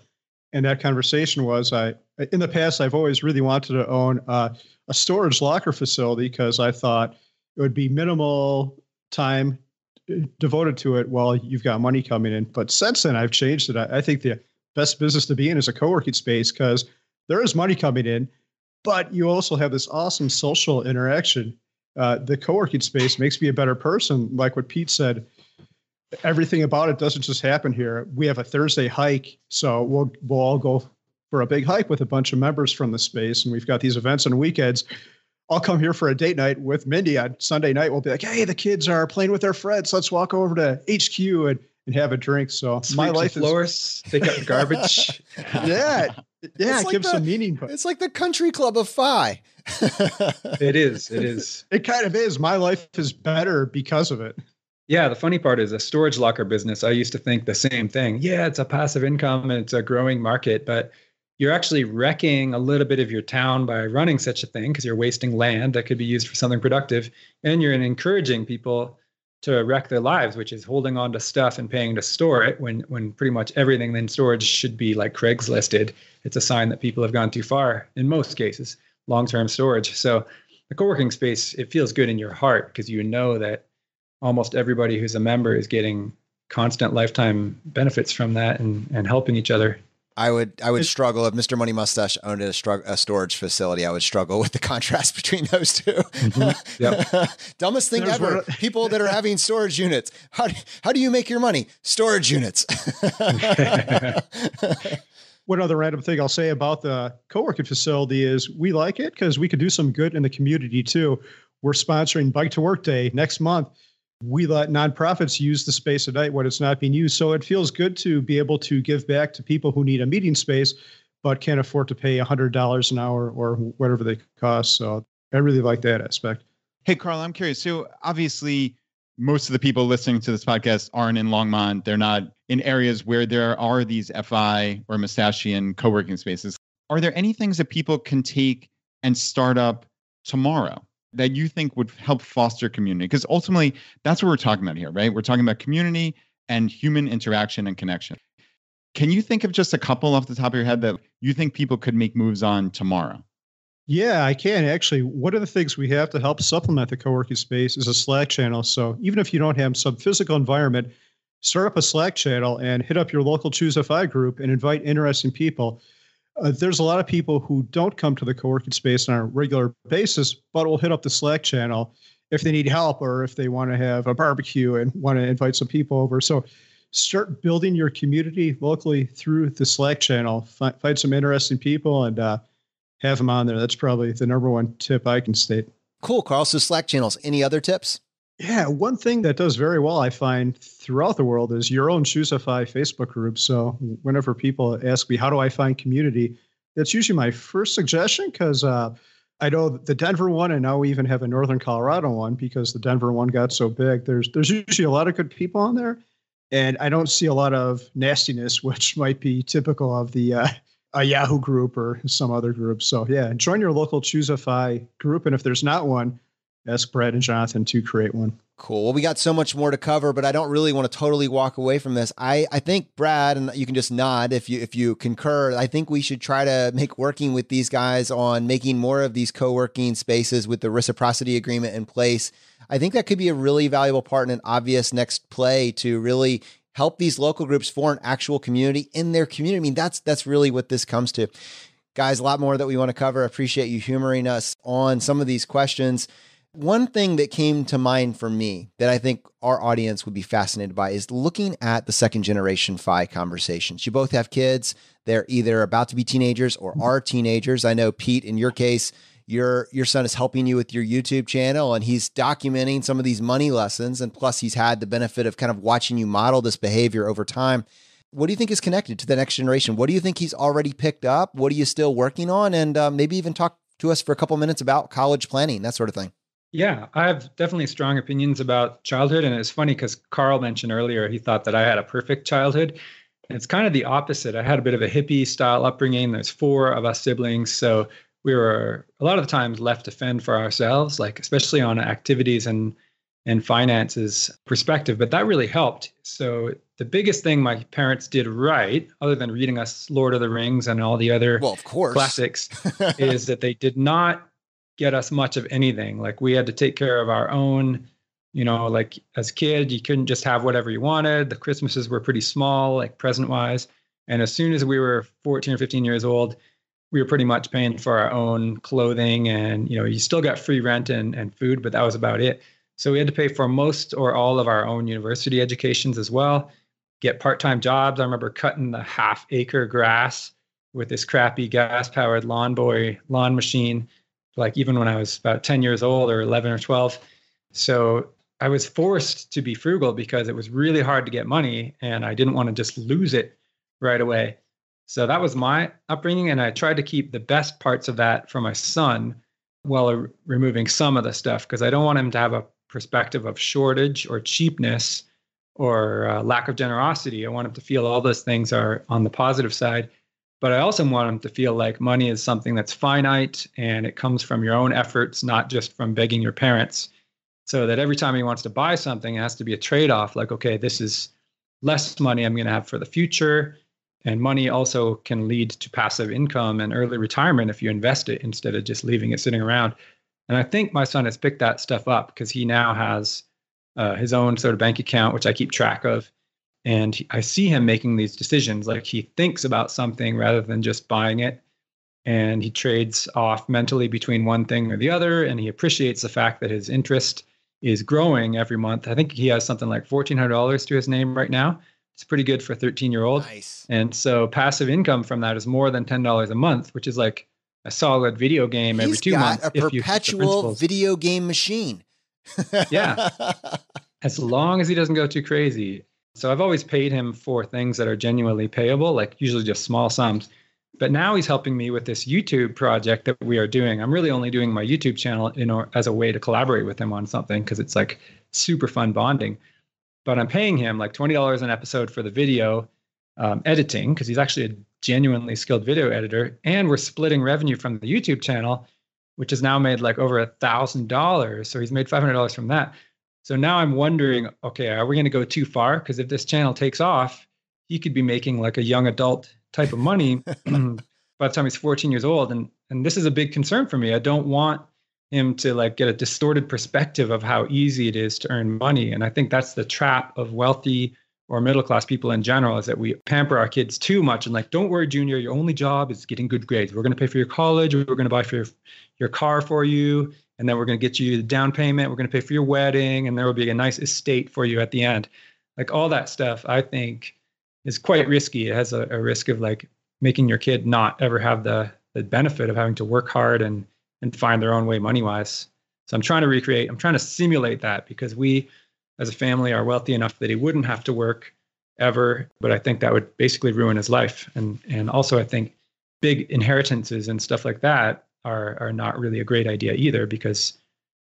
and that conversation was I in the past I've always really wanted to own uh, a storage locker facility because I thought it would be minimal time uh, devoted to it while you've got money coming in. But since then I've changed it. I, I think the best business to be in is a co-working space because there is money coming in, but you also have this awesome social interaction. Uh, the co-working space makes me a better person, like what Pete said everything about it doesn't just happen here. We have a Thursday hike, so we'll we'll all go for a big hike with a bunch of members from the space, and we've got these events on weekends. I'll come here for a date night with Mindy on Sunday night. We'll be like, "Hey, the kids are playing with their friends. Let's walk over to HQ and, and have a drink." So Sweep my life is take out the garbage. <laughs> yeah, yeah, it like gives the, some meaning. It's like the country club of FI. it is. It is. <laughs> It kind of is. My life is better because of it. Yeah, the funny part is a storage locker business. I used to think the same thing. Yeah, it's a passive income and it's a growing market, but you're actually wrecking a little bit of your town by running such a thing because you're wasting land that could be used for something productive. And you're encouraging people to wreck their lives, which is holding on to stuff and paying to store it when when pretty much everything in storage should be like Craigslisted. It's a sign that people have gone too far in most cases, long-term storage. So the co-working space, it feels good in your heart because you know that almost everybody who's a member is getting constant lifetime benefits from that and, and helping each other. I would I would struggle if Mr. Money Mustache owned a, stru- a storage facility. I would struggle with the <laughs> contrast between those 2 mm-hmm. <laughs> Yep. Dumbest thing There's ever. People that are having storage units. How do, how do you make your money? Storage units. <laughs> One other random thing I'll say about the co-working facility is we like it because we could do some good in the community too. We're sponsoring Bike to Work Day next month we let nonprofits use the space at night when it's not being used. So it feels good to be able to give back to people who need a meeting space but can't afford to pay $100 an hour or whatever they cost. So I really like that aspect. Hey, Carl, I'm curious. So obviously, most of the people listening to this podcast aren't in Longmont. They're not in areas where there are these FI or Mustachian co working spaces. Are there any things that people can take and start up tomorrow? That you think would help foster community? Because ultimately, that's what we're talking about here, right? We're talking about community and human interaction and connection. Can you think of just a couple off the top of your head that you think people could make moves on tomorrow? Yeah, I can actually. One of the things we have to help supplement the co-working space is a Slack channel. So even if you don't have some physical environment, start up a Slack channel and hit up your local ChooseFI group and invite interesting people uh, there's a lot of people who don't come to the co-working space on a regular basis, but will hit up the Slack channel if they need help or if they want to have a barbecue and want to invite some people over. So start building your community locally through the Slack channel. Find, find some interesting people and uh, have them on there. That's probably the number one tip I can state. Cool, Carl. So Slack channels. Any other tips? Yeah, one thing that does very well, I find throughout the world, is your own FI Facebook group. So whenever people ask me, how do I find community? That's usually my first suggestion because uh, I know the Denver one, and now we even have a Northern Colorado one because the Denver one got so big. There's there's usually a lot of good people on there, and I don't see a lot of nastiness, <laughs> which might be typical of the uh, a Yahoo group or some other group. So yeah, join your local FI group, and if there's not one, ask Brad and Jonathan to create one. Cool. Well, we got so much more to cover, but I don't really want to totally walk away from this. I, I think Brad, and you can just nod if you if you concur. I think we should try to make working with these guys on making more of these co-working spaces with the reciprocity agreement in place. I think that could be a really valuable part and an obvious next play to really help these local groups form an actual community in their community. I mean, that's that's really what this comes to. Guys, a lot more that we want to cover. I appreciate you humoring us on some of these questions. One thing that came to mind for me that I think our audience would be fascinated by is looking at the second generation FI conversations. You both have kids. They're either about to be teenagers or are teenagers. I know Pete, in your case, your your son is helping you with your YouTube channel and he's documenting some of these money lessons and plus he's had the benefit of kind of watching you model this behavior over time. what do you think is connected to the next generation? What do you think he's already picked up? What are you still working on? And um, maybe even talk to us for a couple minutes about college planning, that sort of thing. Yeah, I have definitely strong opinions about childhood. And it's funny because Carl mentioned earlier he thought that I had a perfect childhood. And it's kind of the opposite. I had a bit of a hippie style upbringing. There's four of us siblings. So we were a lot of the times left to fend for ourselves, like especially on activities and and finances perspective. But that really helped. So the biggest thing my parents did right, other than reading us Lord of the Rings and all the other well, of course. classics, <laughs> is that they did not get us much of anything. Like we had to take care of our own, you know, like as a kid, you couldn't just have whatever you wanted. The Christmases were pretty small, like present wise. And as soon as we were 14 or 15 years old, we were pretty much paying for our own clothing and, you know, you still got free rent and, and food, but that was about it. So we had to pay for most or all of our own university educations as well, get part-time jobs. I remember cutting the half acre grass with this crappy gas powered lawn boy lawn machine like even when I was about 10 years old or 11 or 12. So I was forced to be frugal because it was really hard to get money and I didn't want to just lose it right away. So that was my upbringing. And I tried to keep the best parts of that for my son while removing some of the stuff because I don't want him to have a perspective of shortage or cheapness or uh, lack of generosity. I want him to feel all those things are on the positive side but I also want them to feel like money is something that's finite and it comes from your own efforts, not just from begging your parents. So that every time he wants to buy something, it has to be a trade off like, okay, this is less money I'm going to have for the future. And money also can lead to passive income and early retirement if you invest it instead of just leaving it sitting around. And I think my son has picked that stuff up because he now has uh, his own sort of bank account, which I keep track of and i see him making these decisions like he thinks about something rather than just buying it. And he trades off mentally between one thing or the other and he appreciates the fact that his interest is growing every month. I think he has something like $1400 to his name right now. It's pretty good for a 13 year old nice. and so passive income from that is more than $10 a month which is like a solid video game He's every two months a perpetual video game machine. <laughs> Yeah. As long as he doesn't go too crazy so I've always paid him for things that are genuinely payable, like usually just small sums. But now he's helping me with this YouTube project that we are doing. I'm really only doing my YouTube channel in or, as a way to collaborate with him on something because it's like super fun bonding. But I'm paying him like $20 an episode for the video um, editing because he's actually a genuinely skilled video editor. And we're splitting revenue from the YouTube channel, which has now made like over a thousand dollars. So he's made $500 from that. So now I'm wondering, okay, are we going to go too far? Because if this channel takes off, he could be making like a young adult type of money <laughs> <clears throat> by the time he's 14 years old. And and this is a big concern for me. I don't want him to like get a distorted perspective of how easy it is to earn money. And I think that's the trap of wealthy or middle class people in general is that we pamper our kids too much and like, don't worry, Junior, your only job is getting good grades. We're going to pay for your college. We're going to buy for your, your car for you and then we're going to get you the down payment we're going to pay for your wedding and there will be a nice estate for you at the end. Like all that stuff i think is quite risky. It has a, a risk of like making your kid not ever have the the benefit of having to work hard and and find their own way money wise so i'm trying to recreate i'm trying to simulate that because we as a family are wealthy enough that he wouldn't have to work ever but i think that would basically ruin his life. And and also i think big inheritances and stuff like that are are not really a great idea either because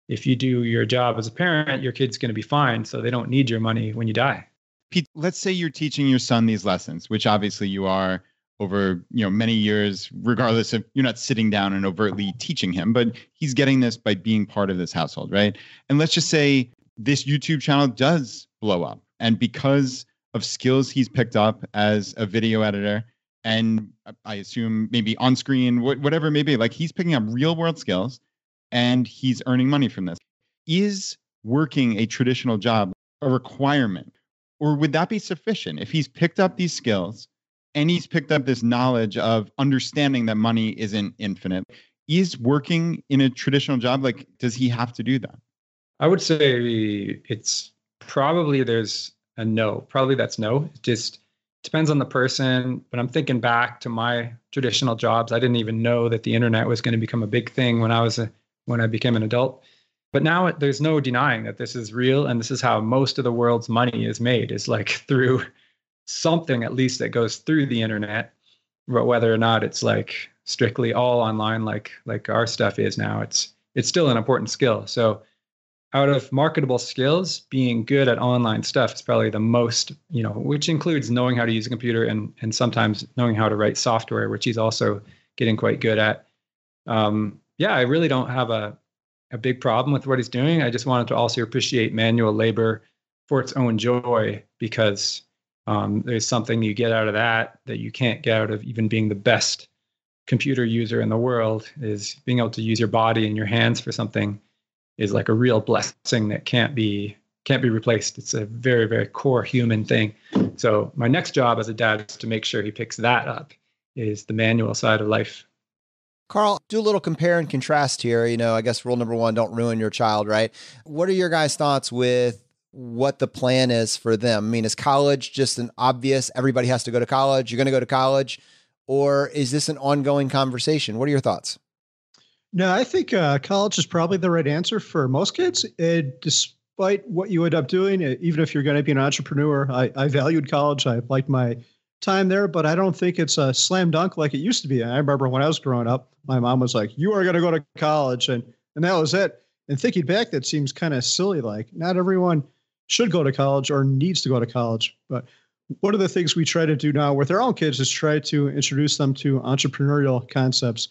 if you do your job as a parent, your kid's going to be fine, so they don't need your money when you die. Pete, let's say you're teaching your son these lessons, which obviously you are over you know many years regardless of you're not sitting down and overtly teaching him but he's getting this by being part of this household right and let's just say this youtube channel does blow up and because of skills he's picked up as a video editor and uh, I assume maybe on screen, whatever it may be. Like he's picking up real world skills and he's earning money from this. Is working a traditional job a requirement? Or would that be sufficient if he's picked up these skills and he's picked up this knowledge of understanding that money isn't infinite? Is working in a traditional job like, does he have to do that? I would say it's probably there's a no. Probably that's no. Just depends on the person. But i'm thinking back to my traditional jobs i didn't even know that the internet was going to become a big thing when i was a, when i became an adult. But now there's no denying that this is real and this is how most of the world's money is made. Is like <laughs> through something at least that goes through the internet, but whether or not it's like strictly all online like like our stuff is now, it's it's still an important skill. So out of marketable skills, being good at online stuff is probably the most, you know, which includes knowing how to use a computer and and sometimes knowing how to write software, which he's also getting quite good at. Um, yeah, I really don't have a a big problem with what he's doing. I just wanted to also appreciate manual labor for its own joy because um, there's something you get out of that that you can't get out of even being the best computer user in the world is being able to use your body and your hands for something is like a real blessing that can't be can't be replaced. It's a very very core human thing. So my next job as a dad is to make sure he picks that up is the manual side of life. Carl, do a little compare and contrast here. You know, I guess rule number one, don't ruin your child, right? What are your guys' thoughts with what the plan is for them? I mean, is college just an obvious, everybody has to go to college, you're going to go to college? Or is this an ongoing conversation? What are your thoughts? No, I think uh, college is probably the right answer for most kids. It, despite what you end up doing, even if you're going to be an entrepreneur, I, I valued college. I liked my time there, but I don't think it's a slam dunk like it used to be. I remember when I was growing up, my mom was like, "You are going to go to college," and and that was it. And thinking back, that seems kind of silly. Like not everyone should go to college or needs to go to college. But one of the things we try to do now with our own kids is try to introduce them to entrepreneurial concepts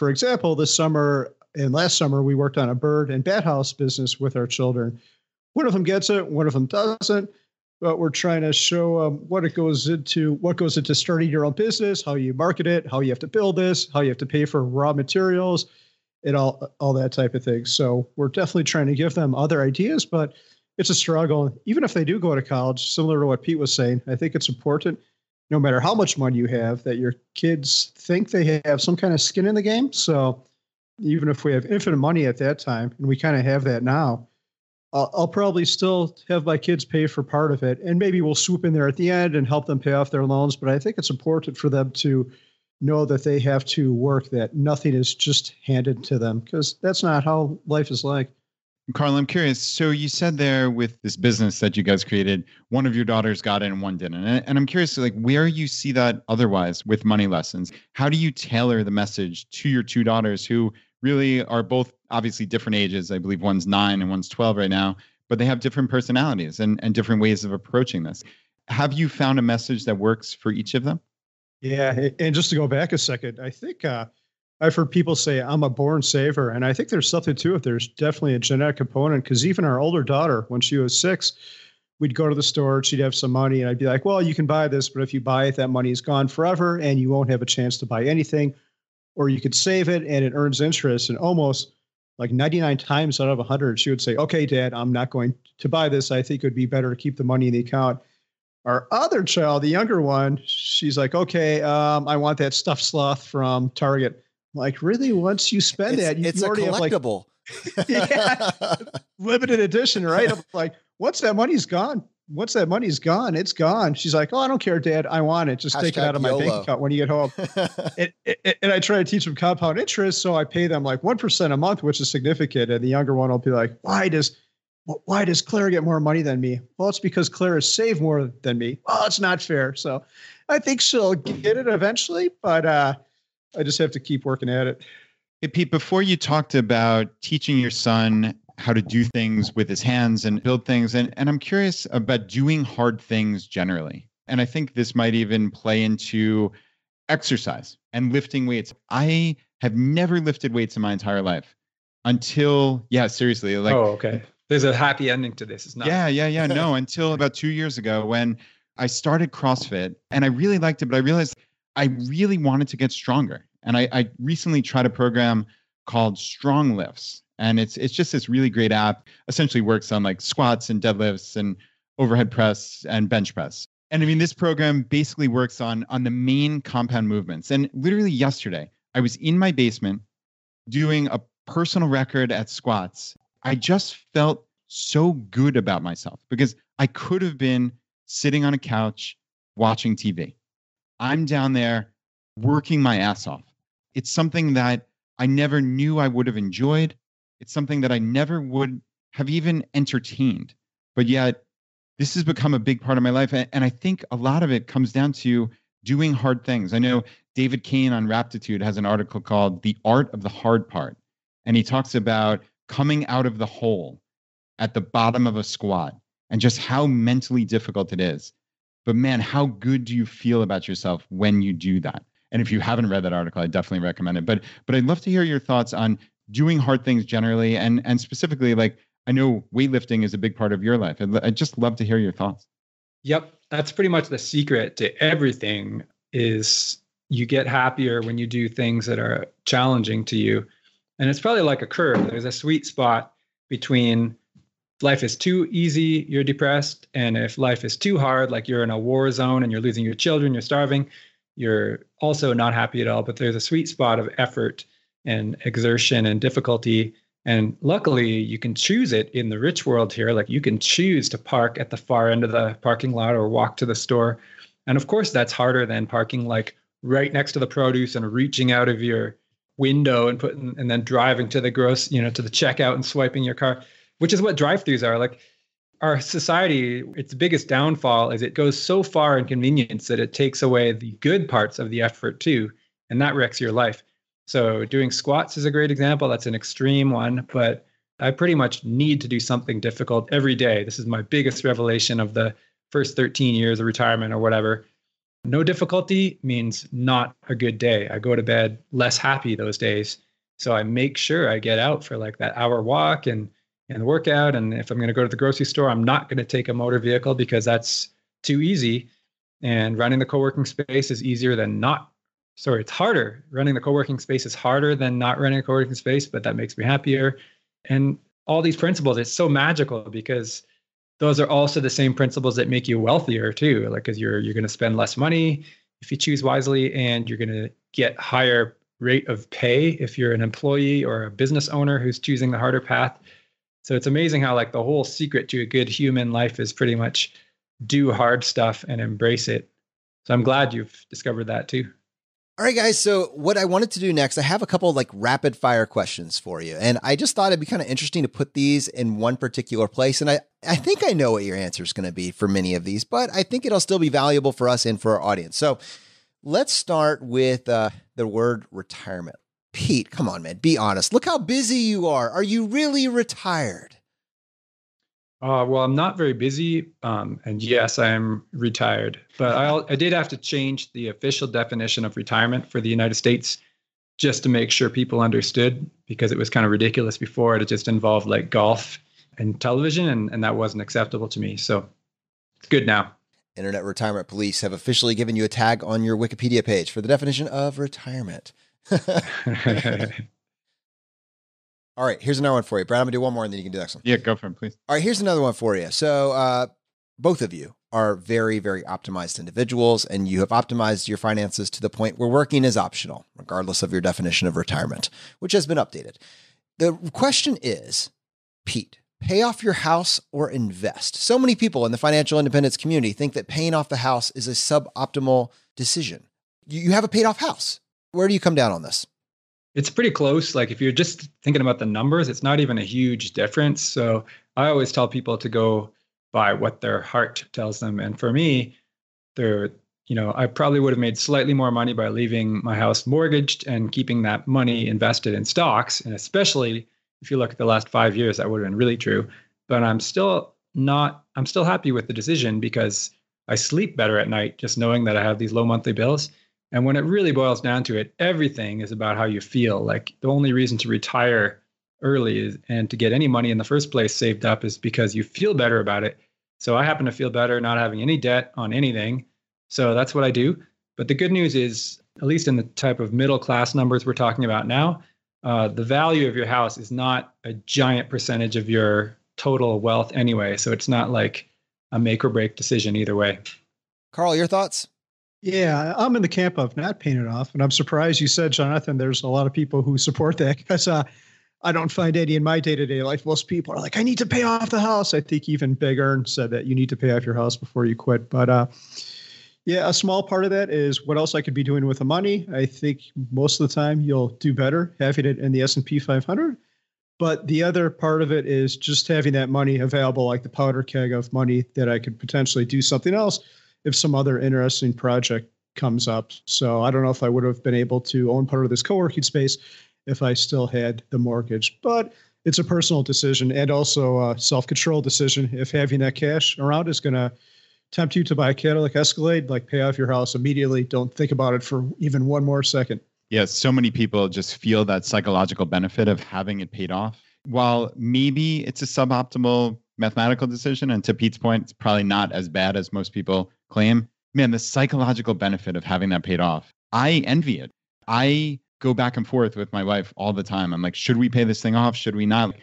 for example, this summer and last summer, we worked on a bird and bat house business with our children. One of them gets it, one of them doesn't. But we're trying to show them what it goes into, what goes into starting your own business, how you market it, how you have to build this, how you have to pay for raw materials, and all all that type of thing. So we're definitely trying to give them other ideas, but it's a struggle. Even if they do go to college, similar to what Pete was saying, I think it's important no matter how much money you have, that your kids think they have some kind of skin in the game. So even if we have infinite money at that time, and we kind of have that now, I'll, I'll, probably still have my kids pay for part of it, and maybe we'll swoop in there at the end and help them pay off their loans. But I think it's important for them to know that they have to work, that nothing is just handed to them, because that's not how life is like. Carl, I'm curious. So you said there with this business that you guys created, one of your daughters got it and one didn't. And I'm curious, like where you see that otherwise with money lessons. How do you tailor the message to your two daughters who really are both obviously different ages? I believe one's nine and one's 12 right now, but they have different personalities and, and different ways of approaching this. Have you found a message that works for each of them? Yeah. And just to go back a second, I think uh, I've heard people say I'm a born saver, and I think there's something to it. There's definitely a genetic component because even our older daughter, when she was six, we'd go to the store, she'd have some money, and I'd be like, "Well, you can buy this, but if you buy it, that money is gone forever, and you won't have a chance to buy anything." Or you could save it, and it earns interest, and almost like 99 times out of 100, she would say, "Okay, Dad, I'm not going to buy this. I think it would be better to keep the money in the account." Our other child, the younger one, she's like, "Okay, um, I want that stuffed sloth from Target." Like, really, once you spend it's, that, you, it's already a collectible. have like <laughs> yeah, <laughs> limited edition, right? I'm like, once that money's gone, once that money's gone, it's gone. She's like, oh, I don't care, Dad. I want it. Just Hashtag take it out of my YOLO. bank account when you get home. <laughs> and, and, I try to teach them compound interest, so I pay them like one percent a month, which is significant. And the younger one will be like, why does why does Claire get more money than me? Well, it's because Claire has saved more than me. Well, it's not fair. So I think she'll get it eventually, but uh, I just have to keep working at it. Hey, Pete, before you talked about teaching your son how to do things with his hands and build things, and, and I'm curious about doing hard things generally. And I think this might even play into exercise and lifting weights. I have never lifted weights in my entire life until, yeah, seriously. Like, oh, okay. There's a happy ending to this. It's not. Yeah, yeah, yeah. no, <laughs> until about two years ago when I started CrossFit and I really liked it, but I realized I really wanted to get stronger. And I, I recently tried a program called StrongLifts. And it's it's just this really great app. Essentially works on like squats and deadlifts and overhead press and bench press. And I mean, this program basically works on on the main compound movements. And literally yesterday, I was in my basement doing a personal record at squats. I just felt so good about myself because I could have been sitting on a couch watching TV. I'm down there working my ass off. It's something that I never knew I would have enjoyed. It's something that I never would have even entertained. But yet, this has become a big part of my life. And, I think a lot of it comes down to doing hard things. I know David Cain on Raptitude has an article called The Art of the Hard Part. And he talks about coming out of the hole at the bottom of a squat and just how mentally difficult it is. But man, how good do you feel about yourself when you do that? And if you haven't read that article, I definitely recommend it. But but I'd love to hear your thoughts on doing hard things generally and and specifically like I know weightlifting is a big part of your life. I'd, I'd just love to hear your thoughts. Yep, that's pretty much the secret to everything is you get happier when you do things that are challenging to you. And it's probably like a curve. There's a sweet spot between life is too easy, you're depressed. And if life is too hard, like you're in a war zone and you're losing your children, you're starving, you're also not happy at all. But there's a sweet spot of effort and exertion and difficulty. And luckily, you can choose it in the rich world here. Like you can choose to park at the far end of the parking lot or walk to the store. And of course, that's harder than parking like right next to the produce and reaching out of your window and putting and then driving to the gross, you know, to the checkout and swiping your car which is what drive-throughs are. Like our society its biggest downfall is it goes so far in convenience that it takes away the good parts of the effort too and that wrecks your life. So doing squats is a great example. That's an extreme one but i pretty much need to do something difficult every day. This is my biggest revelation of the first 13 years of retirement or whatever. No difficulty means not a good day. I go to bed less happy those days. So i make sure i get out for like that hour walk and and workout. And if I'm going to go to the grocery store, I'm not going to take a motor vehicle because that's too easy. And running the co-working space is easier than not. Sorry, it's harder. Running the co-working space is harder than not running a co-working space, but that makes me happier. And all these principles, it's so magical because those are also the same principles that make you wealthier too. Like, because you're you're going to spend less money if you choose wisely, and you're going to get higher rate of pay if you're an employee or a business owner who's choosing the harder path. So it's amazing how like the whole secret to a good human life is pretty much do hard stuff and embrace it. So I'm glad you've discovered that too. All right, guys. So what I wanted to do next, I have a couple like rapid fire questions for you. And I just thought it'd be kind of interesting to put these in one particular place. And I, I think I know what your answer is going to be for many of these, but I think it'll still be valuable for us and for our audience. So let's start with uh, the word retirement. Pete, come on, man, be honest. Look how busy you are. Are you really retired? Uh, well, I'm not very busy, um, and yes, I am retired. But I, I did have to change the official definition of retirement for the United States just to make sure people understood, because it was kind of ridiculous before. It just involved like golf and television, and, and that wasn't acceptable to me. So it's good now. Internet Retirement Police have officially given you a tag on your Wikipedia page for the definition of retirement. <laughs> All right, here's another one for you. Brad, I'm gonna do one more and then you can do the next one. Yeah, go for it, please. All right, here's another one for you. So uh, both of you are very, very optimized individuals, and you have optimized your finances to the point where working is optional, regardless of your definition of retirement, which has been updated. The question is, Pete, pay off your house or invest? So many people in the financial independence community think that paying off the house is a suboptimal decision. You have a paid off house where do you come down on this? It's pretty close. Like if you're just thinking about the numbers, it's not even a huge difference. So I always tell people to go by what their heart tells them. And for me, they're, you know, I probably would have made slightly more money by leaving my house mortgaged and keeping that money invested in stocks. And especially if you look at the last five years, that would have been really true. But I'm still not, I'm still happy with the decision because I sleep better at night just knowing that I have these low monthly bills. And when it really boils down to it, everything is about how you feel. Like the only reason to retire early is, and to get any money in the first place saved up is because you feel better about it. So I happen to feel better not having any debt on anything. So that's what I do. But the good news is, at least in the type of middle class numbers we're talking about now, uh, the value of your house is not a giant percentage of your total wealth anyway. So it's not like a make or break decision either way. Carl, your thoughts? Yeah, I'm in the camp of not paying it off, and I'm surprised you said, Jonathan. There's a lot of people who support that because uh, I don't find any in my day to day life. Most people are like, I need to pay off the house. I think even Big ERN said that you need to pay off your house before you quit. But uh, yeah, a small part of that is what else I could be doing with the money. I think most of the time you'll do better having it in the S and P 500. But the other part of it is just having that money available, like the powder keg of money that I could potentially do something else if some other interesting project comes up. So I don't know if I would have been able to own part of this co working space if I still had the mortgage. But it's a personal decision and also a self control decision. If having that cash around is going to tempt you to buy a Cadillac Escalade, like pay off your house immediately, don't think about it for even one more second. Yeah, so many people just feel that psychological benefit of having it paid off. While maybe it's a suboptimal mathematical decision, and to Pete's point, it's probably not as bad as most people claim. Man, the psychological benefit of having that paid off, I envy it. I go back and forth with my wife all the time. I'm like, should we pay this thing off? Should we not?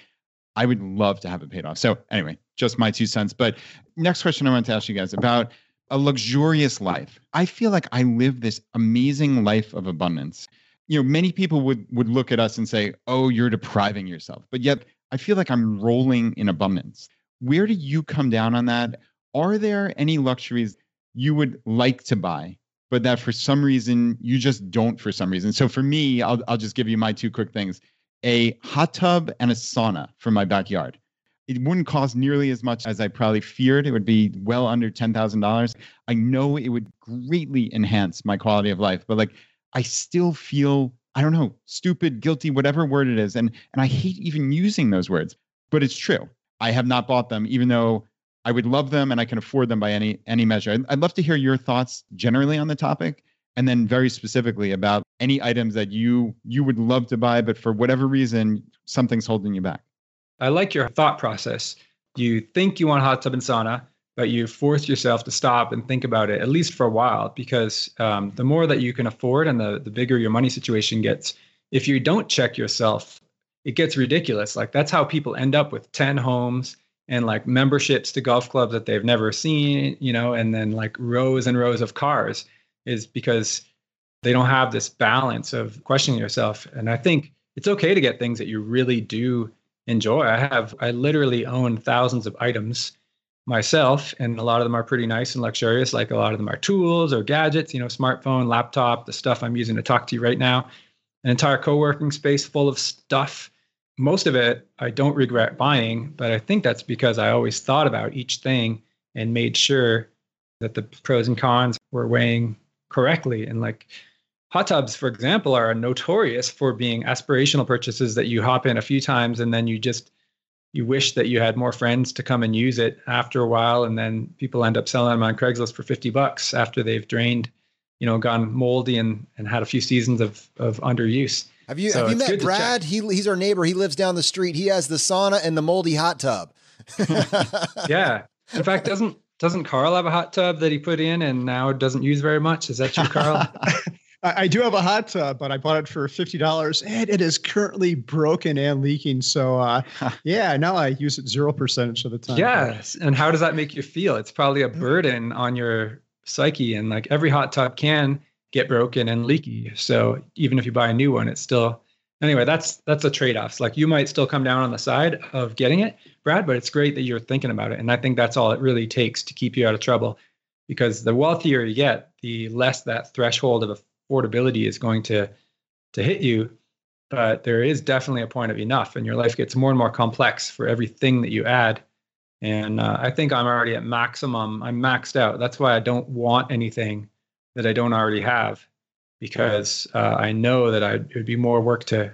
I would love to have it paid off. So, anyway, just my two cents. But next question I want to ask you guys about a luxurious life. I feel like I live this amazing life of abundance. You know, many people would would look at us and say, "Oh, you're depriving yourself." But yet, I feel like I'm rolling in abundance. Where do you come down on that? Are there any luxuries you would like to buy but that for some reason you just don't for some reason. So for me, I'll I'll just give you my two quick things. A hot tub and a sauna for my backyard. It wouldn't cost nearly as much as I probably feared. It would be well under $10,000. I know it would greatly enhance my quality of life, but like I still feel I don't know, stupid, guilty, whatever word it is. And and I hate even using those words, but it's true. I have not bought them even though I would love them and I can afford them by any any measure. I'd, I'd love to hear your thoughts generally on the topic and then very specifically about any items that you you would love to buy but for whatever reason something's holding you back. I like your thought process. You think you want hot tub and sauna, but you force yourself to stop and think about it at least for a while because um, the more that you can afford and the, the bigger your money situation gets, if you don't check yourself, it gets ridiculous. Like that's how people end up with 10 homes and like memberships to golf clubs that they've never seen, you know, and then like rows and rows of cars is because they don't have this balance of questioning yourself. And I think it's okay to get things that you really do enjoy. I have, I literally own thousands of items myself, and a lot of them are pretty nice and luxurious. Like a lot of them are tools or gadgets, you know, smartphone, laptop, the stuff I'm using to talk to you right now, an entire co working space full of stuff most of it I don't regret buying, but I think that's because I always thought about each thing and made sure that the pros and cons were weighing correctly. And like hot tubs, for example, are notorious for being aspirational purchases that you hop in a few times and then you just you wish that you had more friends to come and use it after a while and then people end up selling them on Craigslist for 50 bucks after they've drained, you know, gone moldy and and had a few seasons of of underuse. Have you so have you met Brad? He he's our neighbor. He lives down the street. He has the sauna and the moldy hot tub. <laughs> yeah. In fact, doesn't doesn't Carl have a hot tub that he put in and now doesn't use very much? Is that true, Carl? <laughs> I do have a hot tub, but I bought it for fifty dollars, and it is currently broken and leaking. So, uh, yeah, now I use it zero percentage of the time. Yes, and how does that make you feel? It's probably a burden on your psyche, and like every hot tub can get broken and leaky. So even if you buy a new one, it's still anyway. That's that's a trade off. Like you might still come down on the side of getting it, Brad, but it's great that you're thinking about it. And I think that's all it really takes to keep you out of trouble, because the wealthier you get, the less that threshold of affordability is going to to hit you. But there is definitely a point of enough, and your life gets more and more complex for everything that you add. And uh, I think I'm already at maximum. I'm maxed out. That's why I don't want anything that I don't already have because uh, I know that I'd, it would be more work to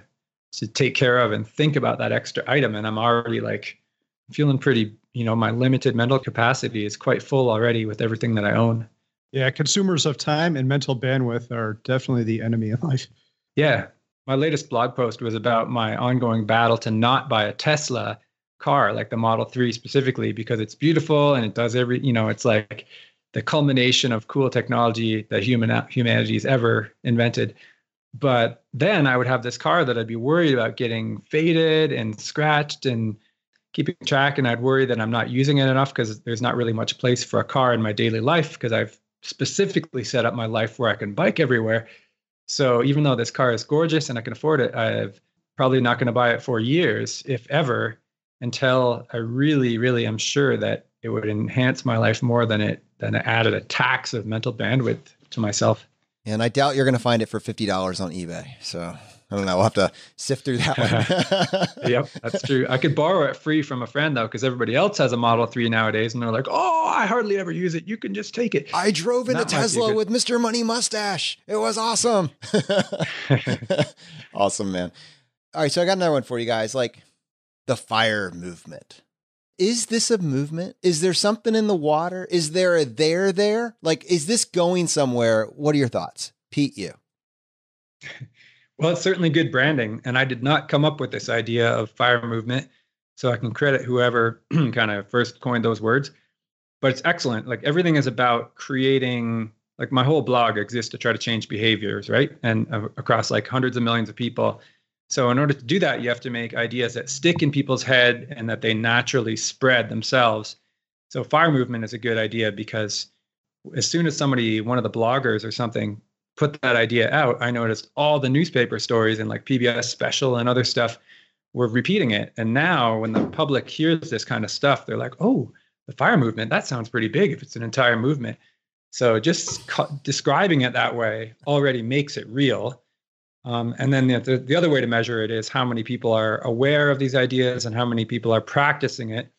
to take care of and think about that extra item. And I'm already like feeling pretty, you know, my limited mental capacity is quite full already with everything that I own. Yeah, consumers of time and mental bandwidth are definitely the enemy of life. Yeah. My latest blog post was about my ongoing battle to not buy a Tesla car, like the Model 3 specifically, because it's beautiful and it does every, you know, it's like the culmination of cool technology that human humanity's ever invented. But then I would have this car that I'd be worried about getting faded and scratched and keeping track. And I'd worry that I'm not using it enough because there's not really much place for a car in my daily life because I've specifically set up my life where I can bike everywhere. So even though this car is gorgeous and I can afford it, I'm probably not going to buy it for years, if ever, until I really, really am sure that it would enhance my life more than it than it added a tax of mental bandwidth to myself. And I doubt you're going to find it for fifty dollars on eBay. So I don't know. We'll have to sift through that one. <laughs> yep, that's true. I could borrow it free from a friend though, because everybody else has a Model 3 nowadays, and they're like, "Oh, I hardly ever use it. You can just take it." I drove in a Tesla with Mr. Money Mustache. It was awesome. <laughs> <laughs> awesome, man. All right, so I got another one for you guys. Like the fire movement. Is this a movement? Is there something in the water? Is there a there there? Like, is this going somewhere? What are your thoughts? Pete, you. <laughs> Well, it's certainly good branding. And I did not come up with this idea of fire movement. So I can credit whoever <clears throat> kind of first coined those words. But it's excellent. Like everything is about creating, like my whole blog exists to try to change behaviors, right? And uh, across like hundreds of millions of people. So in order to do that, you have to make ideas that stick in people's head and that they naturally spread themselves. So fire movement is a good idea because as soon as somebody, one of the bloggers or something, put that idea out, I noticed all the newspaper stories and like PBS special and other stuff were repeating it. And now when the public hears this kind of stuff, they're like, oh, the fire movement, that sounds pretty big if it's an entire movement. So just describing it that way already makes it real. Um, and then the, the other way to measure it is how many people are aware of these ideas and how many people are practicing it.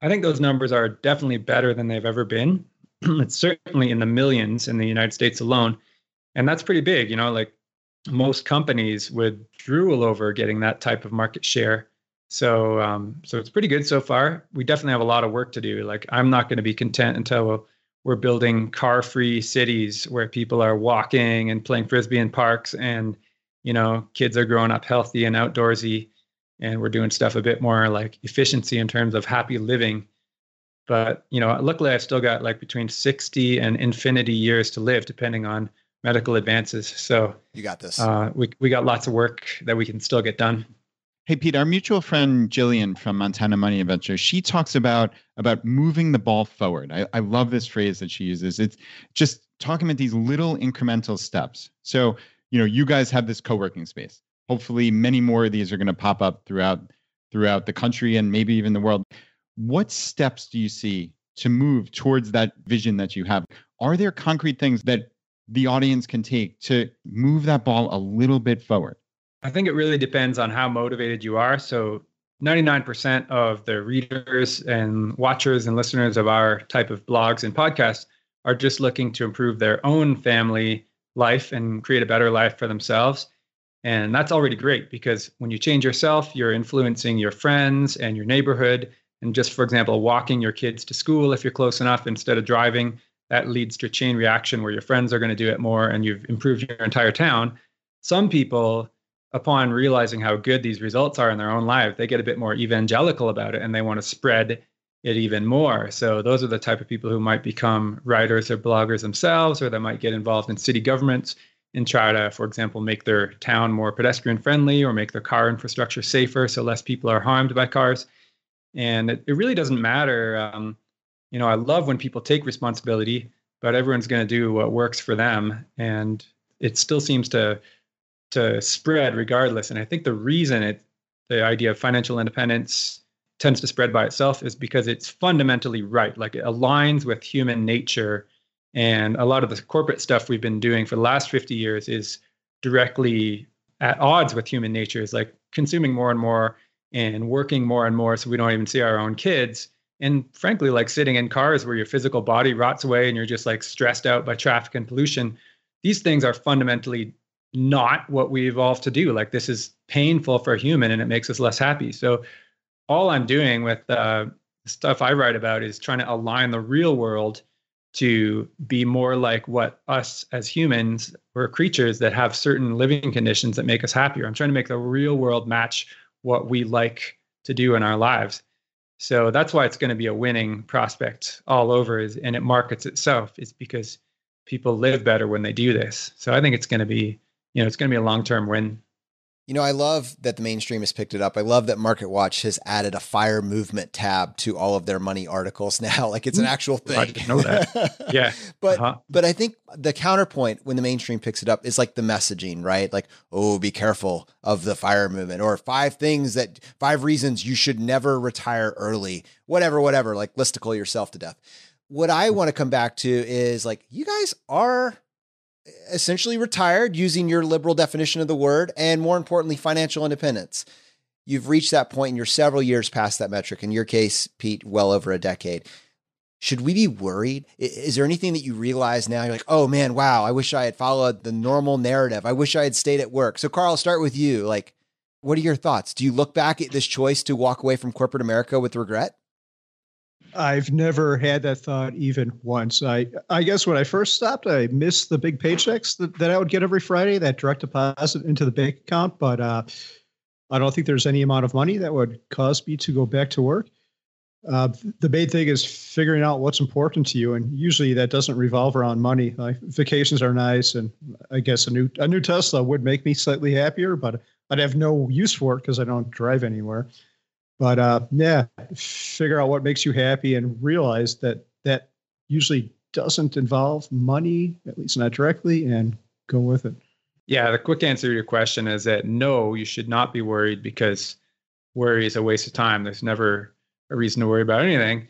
I think those numbers are definitely better than they've ever been. <clears throat> it's certainly in the millions in the United States alone and that's pretty big you know like most companies would drool over getting that type of market share so um, so it's pretty good so far we definitely have a lot of work to do like i'm not going to be content until we're building car free cities where people are walking and playing frisbee in parks and you know kids are growing up healthy and outdoorsy and we're doing stuff a bit more like efficiency in terms of happy living but you know luckily i've still got like between 60 and infinity years to live depending on medical advances. So you got this. Uh, we we got lots of work that we can still get done. Hey Pete, our mutual friend Jillian from Montana Money Adventure, she talks about about moving the ball forward. I, I love this phrase that she uses. It's just talking about these little incremental steps. So, you know, you guys have this co-working space. Hopefully many more of these are going to pop up throughout throughout the country and maybe even the world. What steps do you see to move towards that vision that you have? Are there concrete things that the audience can take to move that ball a little bit forward? I think it really depends on how motivated you are. So, 99% of the readers and watchers and listeners of our type of blogs and podcasts are just looking to improve their own family life and create a better life for themselves. And that's already great because when you change yourself, you're influencing your friends and your neighborhood. And just for example, walking your kids to school if you're close enough instead of driving that leads to a chain reaction where your friends are going to do it more and you've improved your entire town. Some people, upon realizing how good these results are in their own life, they get a bit more evangelical about it and they want to spread it even more. So those are the type of people who might become writers or bloggers themselves, or they might get involved in city governments and try to, for example, make their town more pedestrian friendly or make their car infrastructure safer so less people are harmed by cars. And it, it really doesn't matter um, you know, I love when people take responsibility, but everyone's going to do what works for them, and it still seems to to spread regardless. And I think the reason it the idea of financial independence tends to spread by itself is because it's fundamentally right. Like it aligns with human nature. And a lot of the corporate stuff we've been doing for the last 50 years is directly at odds with human nature. Is like consuming more and more and working more and more so we don't even see our own kids and frankly like sitting in cars where your physical body rots away and you're just like stressed out by traffic and pollution these things are fundamentally not what we evolved to do like this is painful for a human and it makes us less happy so all i'm doing with uh, stuff i write about is trying to align the real world to be more like what us as humans or creatures that have certain living conditions that make us happier i'm trying to make the real world match what we like to do in our lives so that's why it's going to be a winning prospect all over, is, and it markets itself. Is because people live better when they do this. So I think it's going to be, you know, it's going to be a long term win. You know, I love that the mainstream has picked it up. I love that MarketWatch has added a fire movement tab to all of their money articles <laughs> now. Like it's an actual thing. I didn't know that. <laughs> yeah. but uh-huh. but I think the counterpoint when the mainstream picks it up is like the messaging, right? Like, oh, be careful of the fire movement, or five things that five reasons you should never retire early, whatever, whatever. Like listicle yourself to death. What I want to come back to is like, you guys are essentially retired using your liberal definition of the word, and more importantly, financial independence. You've reached that point and you're several years past that metric. In your case, Pete, well over a decade. Should we be worried? Is there anything that you realize now? You're like, oh man, wow, I wish I had followed the normal narrative. I wish I had stayed at work. So, Carl, I'll start with you. Like, what are your thoughts? Do you look back at this choice to walk away from corporate America with regret? I've never had that thought even once. I I guess when I first stopped, I missed the big paychecks that, that I would get every Friday, that direct deposit into the bank account. But uh, I don't think there's any amount of money that would cause me to go back to work. Uh, the main thing is figuring out what's important to you, and usually that doesn't revolve around money. Like vacations are nice, and I guess a new a new Tesla would make me slightly happier, but I'd have no use for it because I don't drive anywhere. But uh, yeah, figure out what makes you happy and realize that that usually doesn't involve money, at least not directly, and go with it. Yeah, the quick answer to your question is that no, you should not be worried because worry is a waste of time. There's never a reason to worry about anything.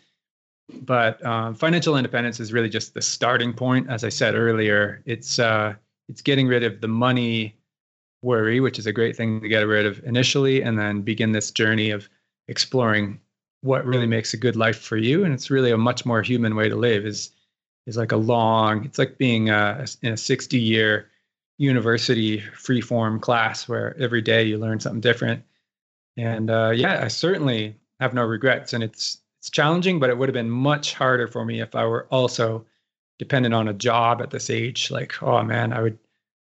But um, financial independence is really just the starting point. As I said earlier, it's uh, it's getting rid of the money worry, which is a great thing to get rid of initially, and then begin this journey of exploring what really makes a good life for you and it's really a much more human way to live is is like a long it's like being a, in a 60 year university free form class where every day you learn something different. And uh, yeah i certainly have no regrets and it's it's challenging but it would have been much harder for me if i were also dependent on a job at this age. Like oh man i would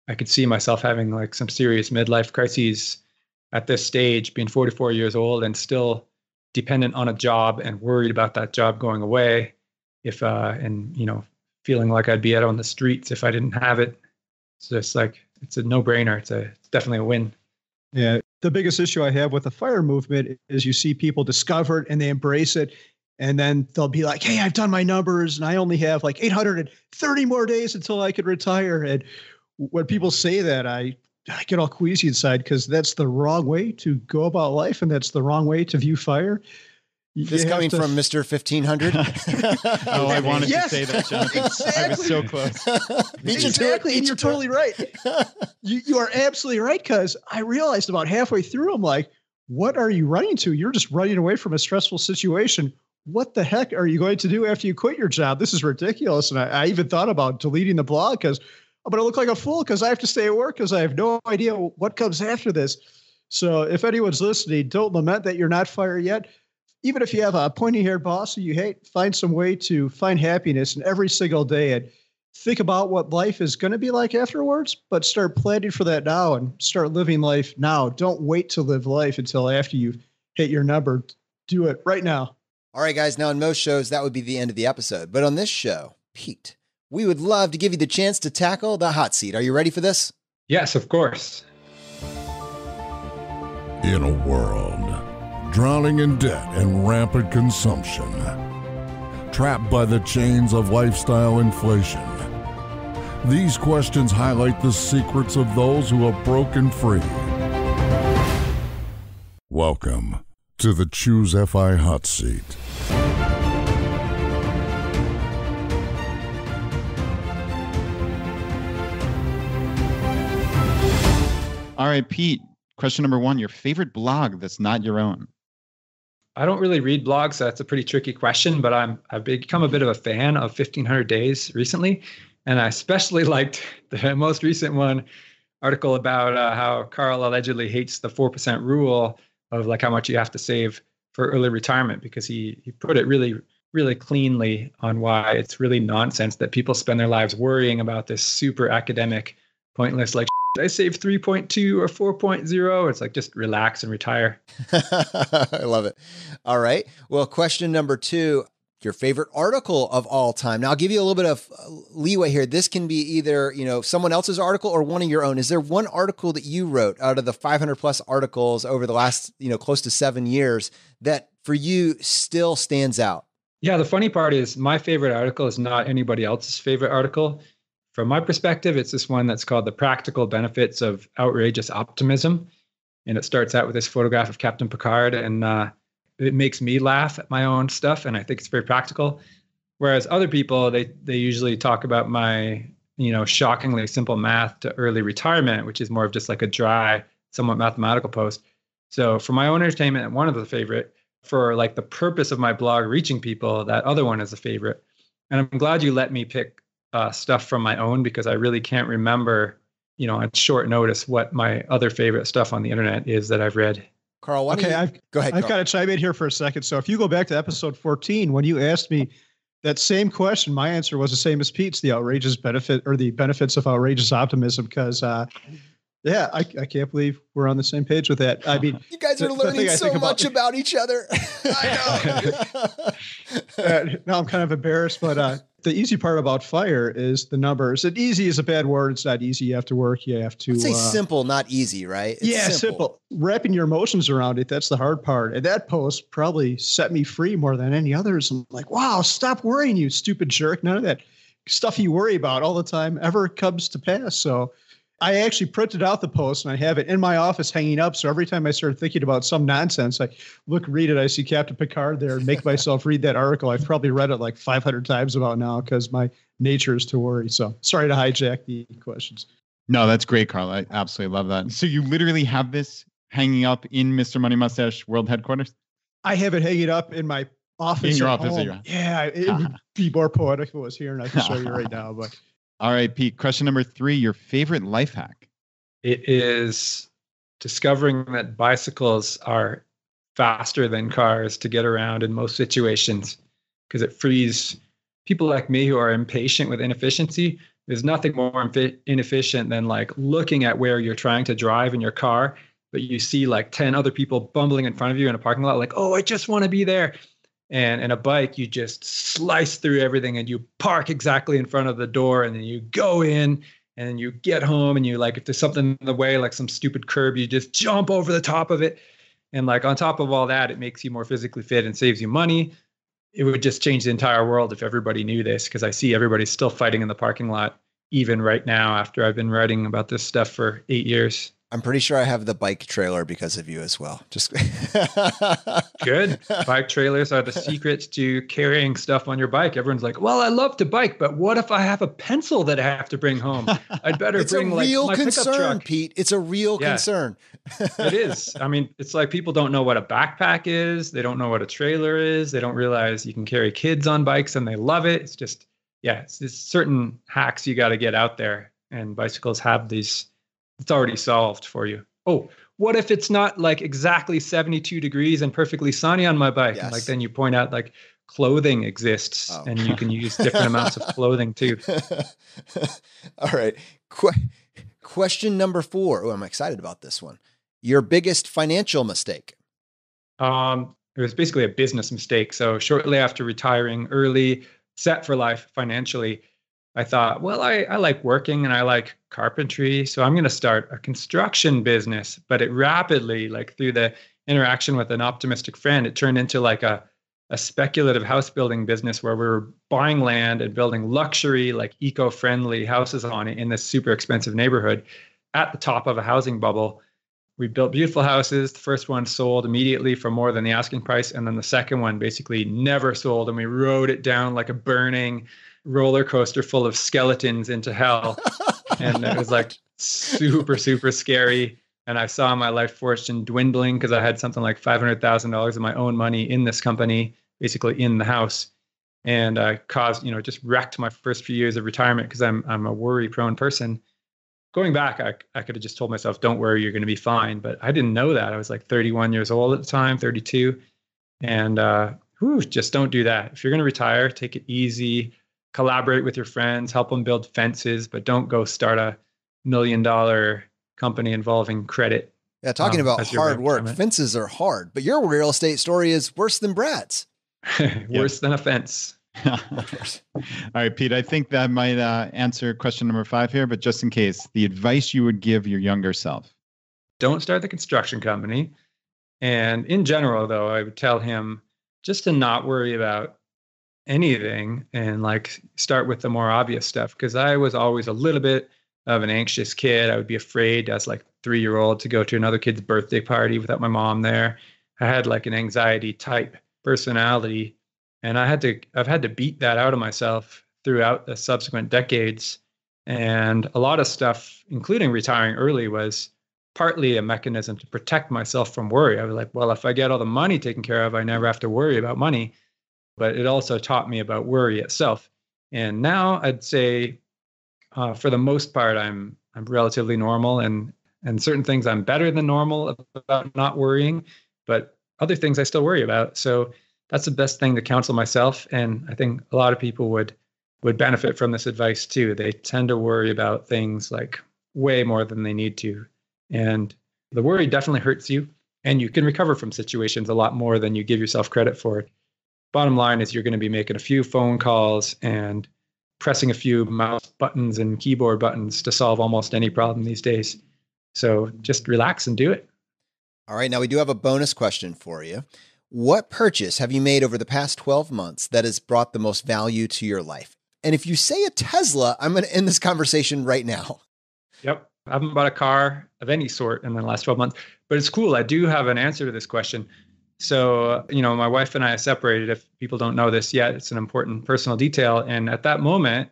i could see myself having like some serious midlife crises at this stage, being 44 years old and still dependent on a job and worried about that job going away, if uh, and you know, feeling like I'd be out on the streets if I didn't have it. So it's like it's a no-brainer. It's a it's definitely a win. Yeah, the biggest issue I have with the fire movement is you see people discover it and they embrace it. And then they'll be like, hey, I've done my numbers and I only have like 830 more days until I could retire. And when people say that, I I get all queasy inside because that's the wrong way to go about life, and that's the wrong way to view fire. this coming to... from Mr. 1500. <laughs> oh, I wanted yes, to say that, Jonathan. Exactly. I was so close. exactly, and you're totally right. you, you are absolutely right because I realized about halfway through, I'm like, what are you running to? You're just running away from a stressful situation. What the heck are you going to do after you quit your job? This is ridiculous. And I, I even thought about deleting the blog because Going to look like a fool because I have to stay at work because I have no idea what comes after this. So if anyone's listening, don't lament that you're not fired yet. Even if you have a pointy haired boss you hate, find some way to find happiness in every single day and think about what life is going to be like afterwards, but start planning for that now and start living life now. Don't wait to live life until after you've hit your number. Do it right now. All right, guys. Now, in most shows, that would be the end of the episode. But on this show, Pete, we would love to give you the chance to tackle the hot seat. Are you ready for this? Yes, of course. In a world drowning in debt and rampant consumption, trapped by the chains of lifestyle inflation, these questions highlight the secrets of those who have broken free. Welcome to the ChooseFI Hot Seat. All right, Pete. Question number one: Your favorite blog that's not your own? I don't really read blogs, so that's a pretty tricky question. But I'm I've become a bit of a fan of 1500 Days recently, and I especially <laughs> liked the most recent one article about uh, how Carl allegedly hates the four percent rule of like how much you have to save for early retirement because he he put it really really cleanly on why it's really nonsense that people spend their lives worrying about this super academic pointless like I save 3.2 or 4.0? It's like just relax and retire. <laughs> I love it. All right. Well, question number two your favorite article of all time. Now, I'll give you a little bit of uh, leeway here. This can be either, you know, someone else's article or one of your own. Is there one article that you wrote out of the 500 plus articles over the last, you know, close to 7 years that for you still stands out? Yeah, the funny part is my favorite article is not anybody else's favorite article from my perspective, it's this one that's called The Practical Benefits of Outrageous Optimism. And it starts out with this photograph of Captain Picard, and uh, it makes me laugh at my own stuff. And I think it's very practical. Whereas other people, they, they usually talk about my you know, shockingly simple math to early retirement, which is more of just like a dry, somewhat mathematical post. So for my own entertainment, one of the favorite. For like the purpose of my blog reaching people, that other one is a favorite. And I'm glad you let me pick uh, stuff from my own because I really can't remember, you know, at short notice what my other favorite stuff on the internet is that I've read. Carl, why okay, you, I've, go ahead. I've Carl. got to chime in here for a second. So if you go back to episode 14, when you asked me that same question, my answer was the same as Pete's: the outrageous benefit or the benefits of outrageous optimism. Because uh, yeah, I, I can't believe we're on the same page with that. I mean, you guys are learning so think about- much about each other. <laughs> I know. <laughs> uh, now I'm kind of embarrassed, but uh, the easy part about fire is the numbers. And easy is a bad word. It's not easy. You have to work. You have to Let's say uh, simple, not easy, right? It's yeah, simple. Wrapping your emotions around it, that's the hard part. And that post probably set me free more than any others. I'm like, wow, stop worrying, you stupid jerk. None of that stuff you worry about all the time ever comes to pass. So I actually printed out the post and I have it in my office hanging up. So every time I start thinking about some nonsense, I look, read it. I see Captain Picard there and make myself read that article. I've probably read it like 500 times about now because my nature is to worry. So sorry to hijack the questions. No, that's great, Carl. I absolutely love that. So you literally have this hanging up in Mr. Money Mustache World Headquarters? I have it hanging up in my office. In your office, home. yeah. Yeah, it would <laughs> be more poetic if it was here, and I can show you right now. But All right, Pete. Question number three: Your favorite life hack? It is discovering that bicycles are faster than cars to get around in most situations because it frees people like me who are impatient with inefficiency. There's nothing more inefficient than like looking at where you're trying to drive in your car, but you see like 10 other people bumbling in front of you in a parking lot, like, oh, I just want to be there. And in a bike, you just slice through everything and you park exactly in front of the door and then you go in and you get home and you like if there's something in the way like some stupid curb you just jump over the top of it. And like on top of all that it makes you more physically fit and saves you money. It would just change the entire world if everybody knew this because i see everybody still fighting in the parking lot even right now after i've been writing about this stuff for eight years I'm pretty sure I have the bike trailer because of you as well. Just <laughs> good bike trailers are the secrets to carrying stuff on your bike everyone's like well i love to bike but what if i have a pencil that i have to bring home i'd <laughs> better It's a bring like real pickup concern, truck Pete. It's a real Yeah. concern. <laughs> it is. I mean, it's like people don't know what a backpack is. They don't know what a trailer is. They don't realize you can carry kids on bikes and they love it. It's just, yeah, it's just certain hacks you got to get out there. And bicycles have these, it's already solved for you. Oh, what if it's not like exactly 72 degrees and perfectly sunny on my bike? And Yes. like then you point out like clothing exists Oh. and you can use different amounts of clothing too. <laughs> All right. Que- question number four. Oh, I'm excited about this one. Your biggest financial mistake. Um, it was basically a business mistake. So shortly after retiring early, set for life financially, I thought, well, I, I like working and I like carpentry. So I'm going to start a construction business. But it rapidly, like through the interaction with an optimistic friend, it turned into like a, a speculative house building business where we were buying land and building luxury, like eco friendly houses on it in this super expensive neighborhood at the top of a housing bubble we built beautiful houses. The first one sold immediately for more than the asking price. And then the second one basically never sold. And we rode it down like a burning roller coaster full of skeletons into hell. <laughs> and it was like super, super scary. And I saw my life fortune dwindling because I had something like $500,000 of my own money in this company, basically in the house. And I caused, you know, just wrecked my first few years of retirement because I'm, I'm a worry prone person going back, I, I could have just told myself, don't worry, you're going to be fine. But I didn't know that. I was like 31 years old at the time, 32. And uh, whew, just don't do that. If you're going to retire, take it easy, collaborate with your friends, help them build fences, but don't go start a million dollar company involving credit. Yeah, talking Um, about as hard work. retirement. Fences are hard, but your real estate story is worse than Brad's. <laughs> Worse than a fence. <laughs> All right, Pete. I think that might uh, answer question number five here, but just in case, the advice you would give your younger self. don't start the construction company. And in general, though, I would tell him just to not worry about anything and like start with the more obvious stuff. Because I was always a little bit of an anxious kid. I would be afraid as like three year old to go to another kid's birthday party without my mom there. I had like an anxiety type personality, and I had to I've had to beat that out of myself throughout the subsequent decades And a lot of stuff, including retiring early, was partly a mechanism to protect myself from worry. I was like, well, if I get all the money taken care of, I never have to worry about money. But it also taught me about worry itself. And now I'd say, uh, for the most part, I'm I'm relatively normal, and and certain things I'm better than normal about not worrying, but other things I still worry about. So that's the best thing to counsel myself, and I think a lot of people would would benefit from this advice too. They tend to worry about things like way more than they need to, and the worry definitely hurts you, and you can recover from situations a lot more than you give yourself credit for. Bottom line is you're going to be making a few phone calls and pressing a few mouse buttons and keyboard buttons to solve almost any problem these days. So just relax and do it. All right. Now we do have a bonus question for you. What purchase have you made over the past 12 months that has brought the most value to your life? And if you say a Tesla, I'm going to end this conversation right now. Yep. I haven't bought a car of any sort in the last 12 months, but it's cool. I do have an answer to this question. So, you know, my wife and I separated. If people don't know this yet, it's an important personal detail. And at that moment,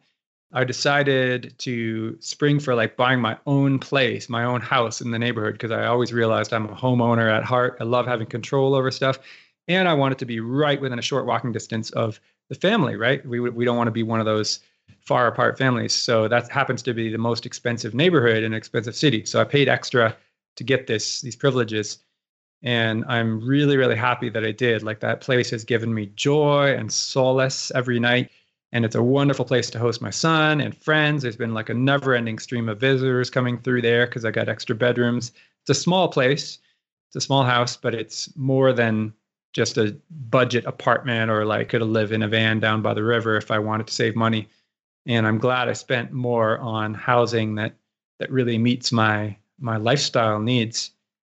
I decided to spring for like buying my own place, my own house in the neighborhood, because I always realized I'm a homeowner at heart. I love having control over stuff. And I want it to be right within a short walking distance of the family, right? We, we don't want to be one of those far apart families. So that happens to be the most expensive neighborhood in an expensive city. So I paid extra to get this these privileges and i'm really really happy that i did. Like that place has given me joy and solace every night. And it's a wonderful place to host my son and friends. There's been like a never ending stream of visitors coming through there because i got extra bedrooms. It's a small place. It's a small house but it's more than just a budget apartment or like could live in a van down by the river if i wanted to save money. And i'm glad i spent more on housing that that really meets my my lifestyle needs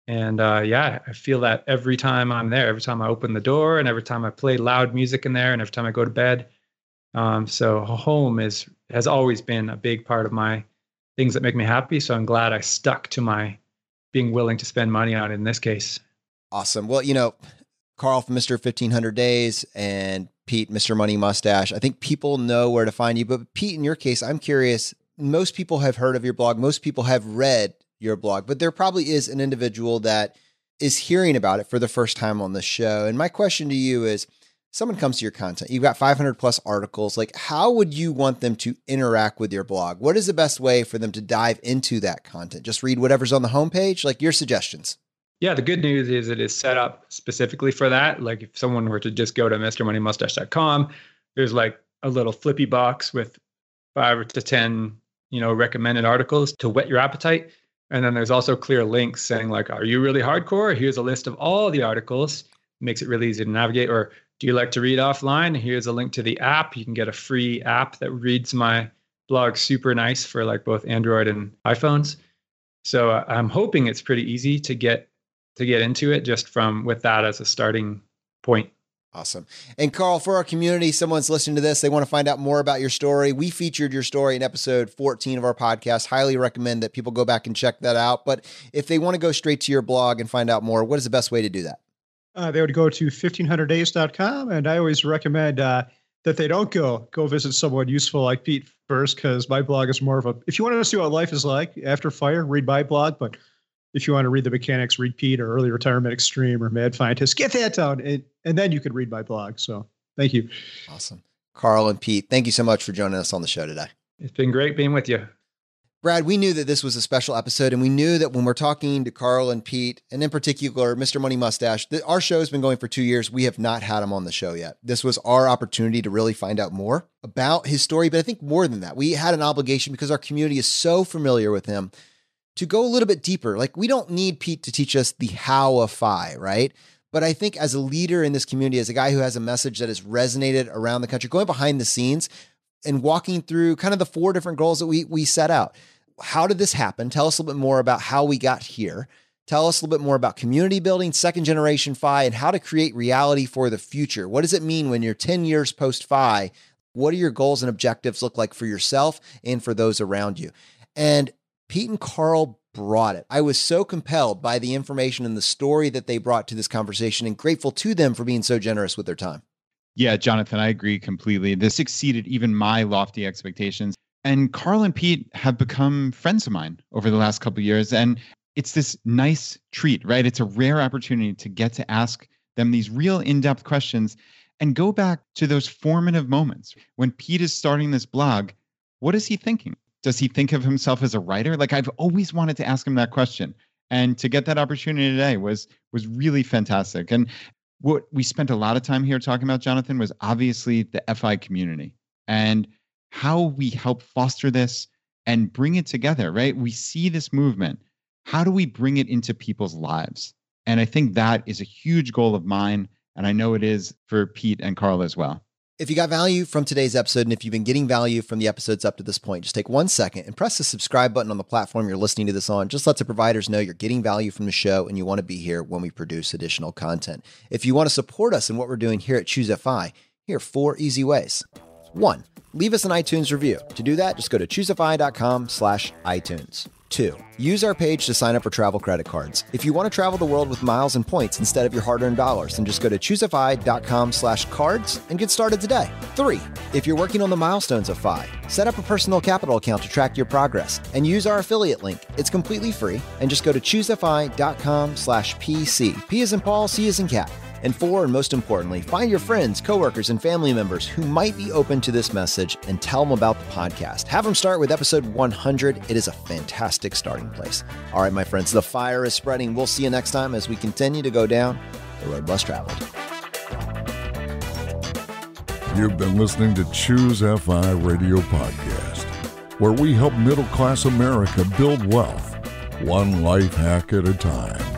and uh, yeah, I feel that every time I'm there, every time I open the door, and every time I play loud music in there, and every time I go to bed. Um, so home is has always been a big part of my things that make me happy. So I'm glad I stuck to my being willing to spend money on it in this case. Awesome. Well, you know, Carl from Mr. 1500 Days and Pete, Mr. Money Mustache. I think people know where to find you. But Pete, in your case, I'm curious. Most people have heard of your blog. Most people have read your blog, but there probably is an individual that is hearing about it for the first time on the show. And my question to you is someone comes to your content, you've got 500 plus articles. Like, how would you want them to interact with your blog? What is the best way for them to dive into that content? Just read whatever's on the homepage? Like, your suggestions. Yeah, the good news is it is set up specifically for that. Like, if someone were to just go to MrMoneyMustache.com, there's like a little flippy box with five to 10, you know, recommended articles to whet your appetite. And then there's also clear links saying like, are you really hardcore? Here's a list of all the articles. Makes it really easy to navigate. Or do you like to read offline? Here's a link to the app. You can get a free app that reads my blog super nice for like both Android and iPhones. So uh, I'm hoping it's pretty easy to get to get into it just from with that as a starting point. Awesome. And Carl, for our community, someone's listening to this, they want to find out more about your story. We featured your story in episode 14 of our podcast. Highly recommend that people go back and check that out. But if they want to go straight to your blog and find out more, what is the best way to do that? Uh, they would go to 1500days.com. And I always recommend uh, that they don't go go visit someone useful like Pete first, because my blog is more of a, if you want to see what life is like after fire, read my blog. But if you want to read the mechanics, read Pete or Early Retirement Extreme or Mad Fientist, get that down. And, and then you could read my blog. So thank you. Awesome. Carl and Pete, thank you so much for joining us on the show today. It's been great being with you. Brad, we knew that this was a special episode, and we knew that when we're talking to Carl and Pete, and in particular, Mr. Money Mustache, that our show has been going for two years. We have not had him on the show yet. This was our opportunity to really find out more about his story. But I think more than that, we had an obligation because our community is so familiar with him to go a little bit deeper. Like, we don't need Pete to teach us the how of FI, right? But I think as a leader in this community, as a guy who has a message that has resonated around the country, going behind the scenes and walking through kind of the four different goals that we we set out. How did this happen? Tell us a little bit more about how we got here. Tell us a little bit more about community building, second generation FI, and how to create reality for the future. What does it mean when you're 10 years post FI? What do your goals and objectives look like for yourself and for those around you? And Pete and Carl brought it. I was so compelled by the information and the story that they brought to this conversation and grateful to them for being so generous with their time. Yeah, Jonathan, I agree completely. This exceeded even my lofty expectations. And Carl and Pete have become friends of mine over the last couple years. And it's this nice treat, right? It's a rare opportunity to get to ask them these real in depth questions and go back to those formative moments. When Pete is starting this blog, what is he thinking? Does he think of himself as a writer? Like I've always wanted to ask him that question. And to get that opportunity today was was really fantastic. And what we spent a lot of time here talking about, Jonathan, was obviously the FI community and how we help foster this and bring it together, right? We see this movement. How do we bring it into people's lives? And I think that is a huge goal of mine. And I know it is for Pete and Carl as well. If you got value from today's episode, and if you've been getting value from the episodes up to this point, just take one second and press the subscribe button on the platform you're listening to this on. Just let the providers know you're getting value from the show and you want to be here when we produce additional content. If you want to support us in what we're doing here at ChooseFI, here are four easy ways. One, leave us an iTunes review. To do that, just go to choosefi.com slash iTunes. Two, use our page to sign up for travel credit cards. If you want to travel the world with miles and points instead of your hard-earned dollars, then just go to choosefi.com slash cards and get started today. Three, if you're working on the milestones of FI, set up a personal capital account to track your progress and use our affiliate link. It's completely free and just go to choosefi.com slash PC. P is in Paul, C is in cat. And four, and most importantly, find your friends, coworkers, and family members who might be open to this message and tell them about the podcast. Have them start with episode 100. It is a fantastic starting place. All right, my friends, the fire is spreading. We'll see you next time as we continue to go down the road less traveled. You've been listening to ChooseFI Radio Podcast, where we help middle class America build wealth, one life hack at a time.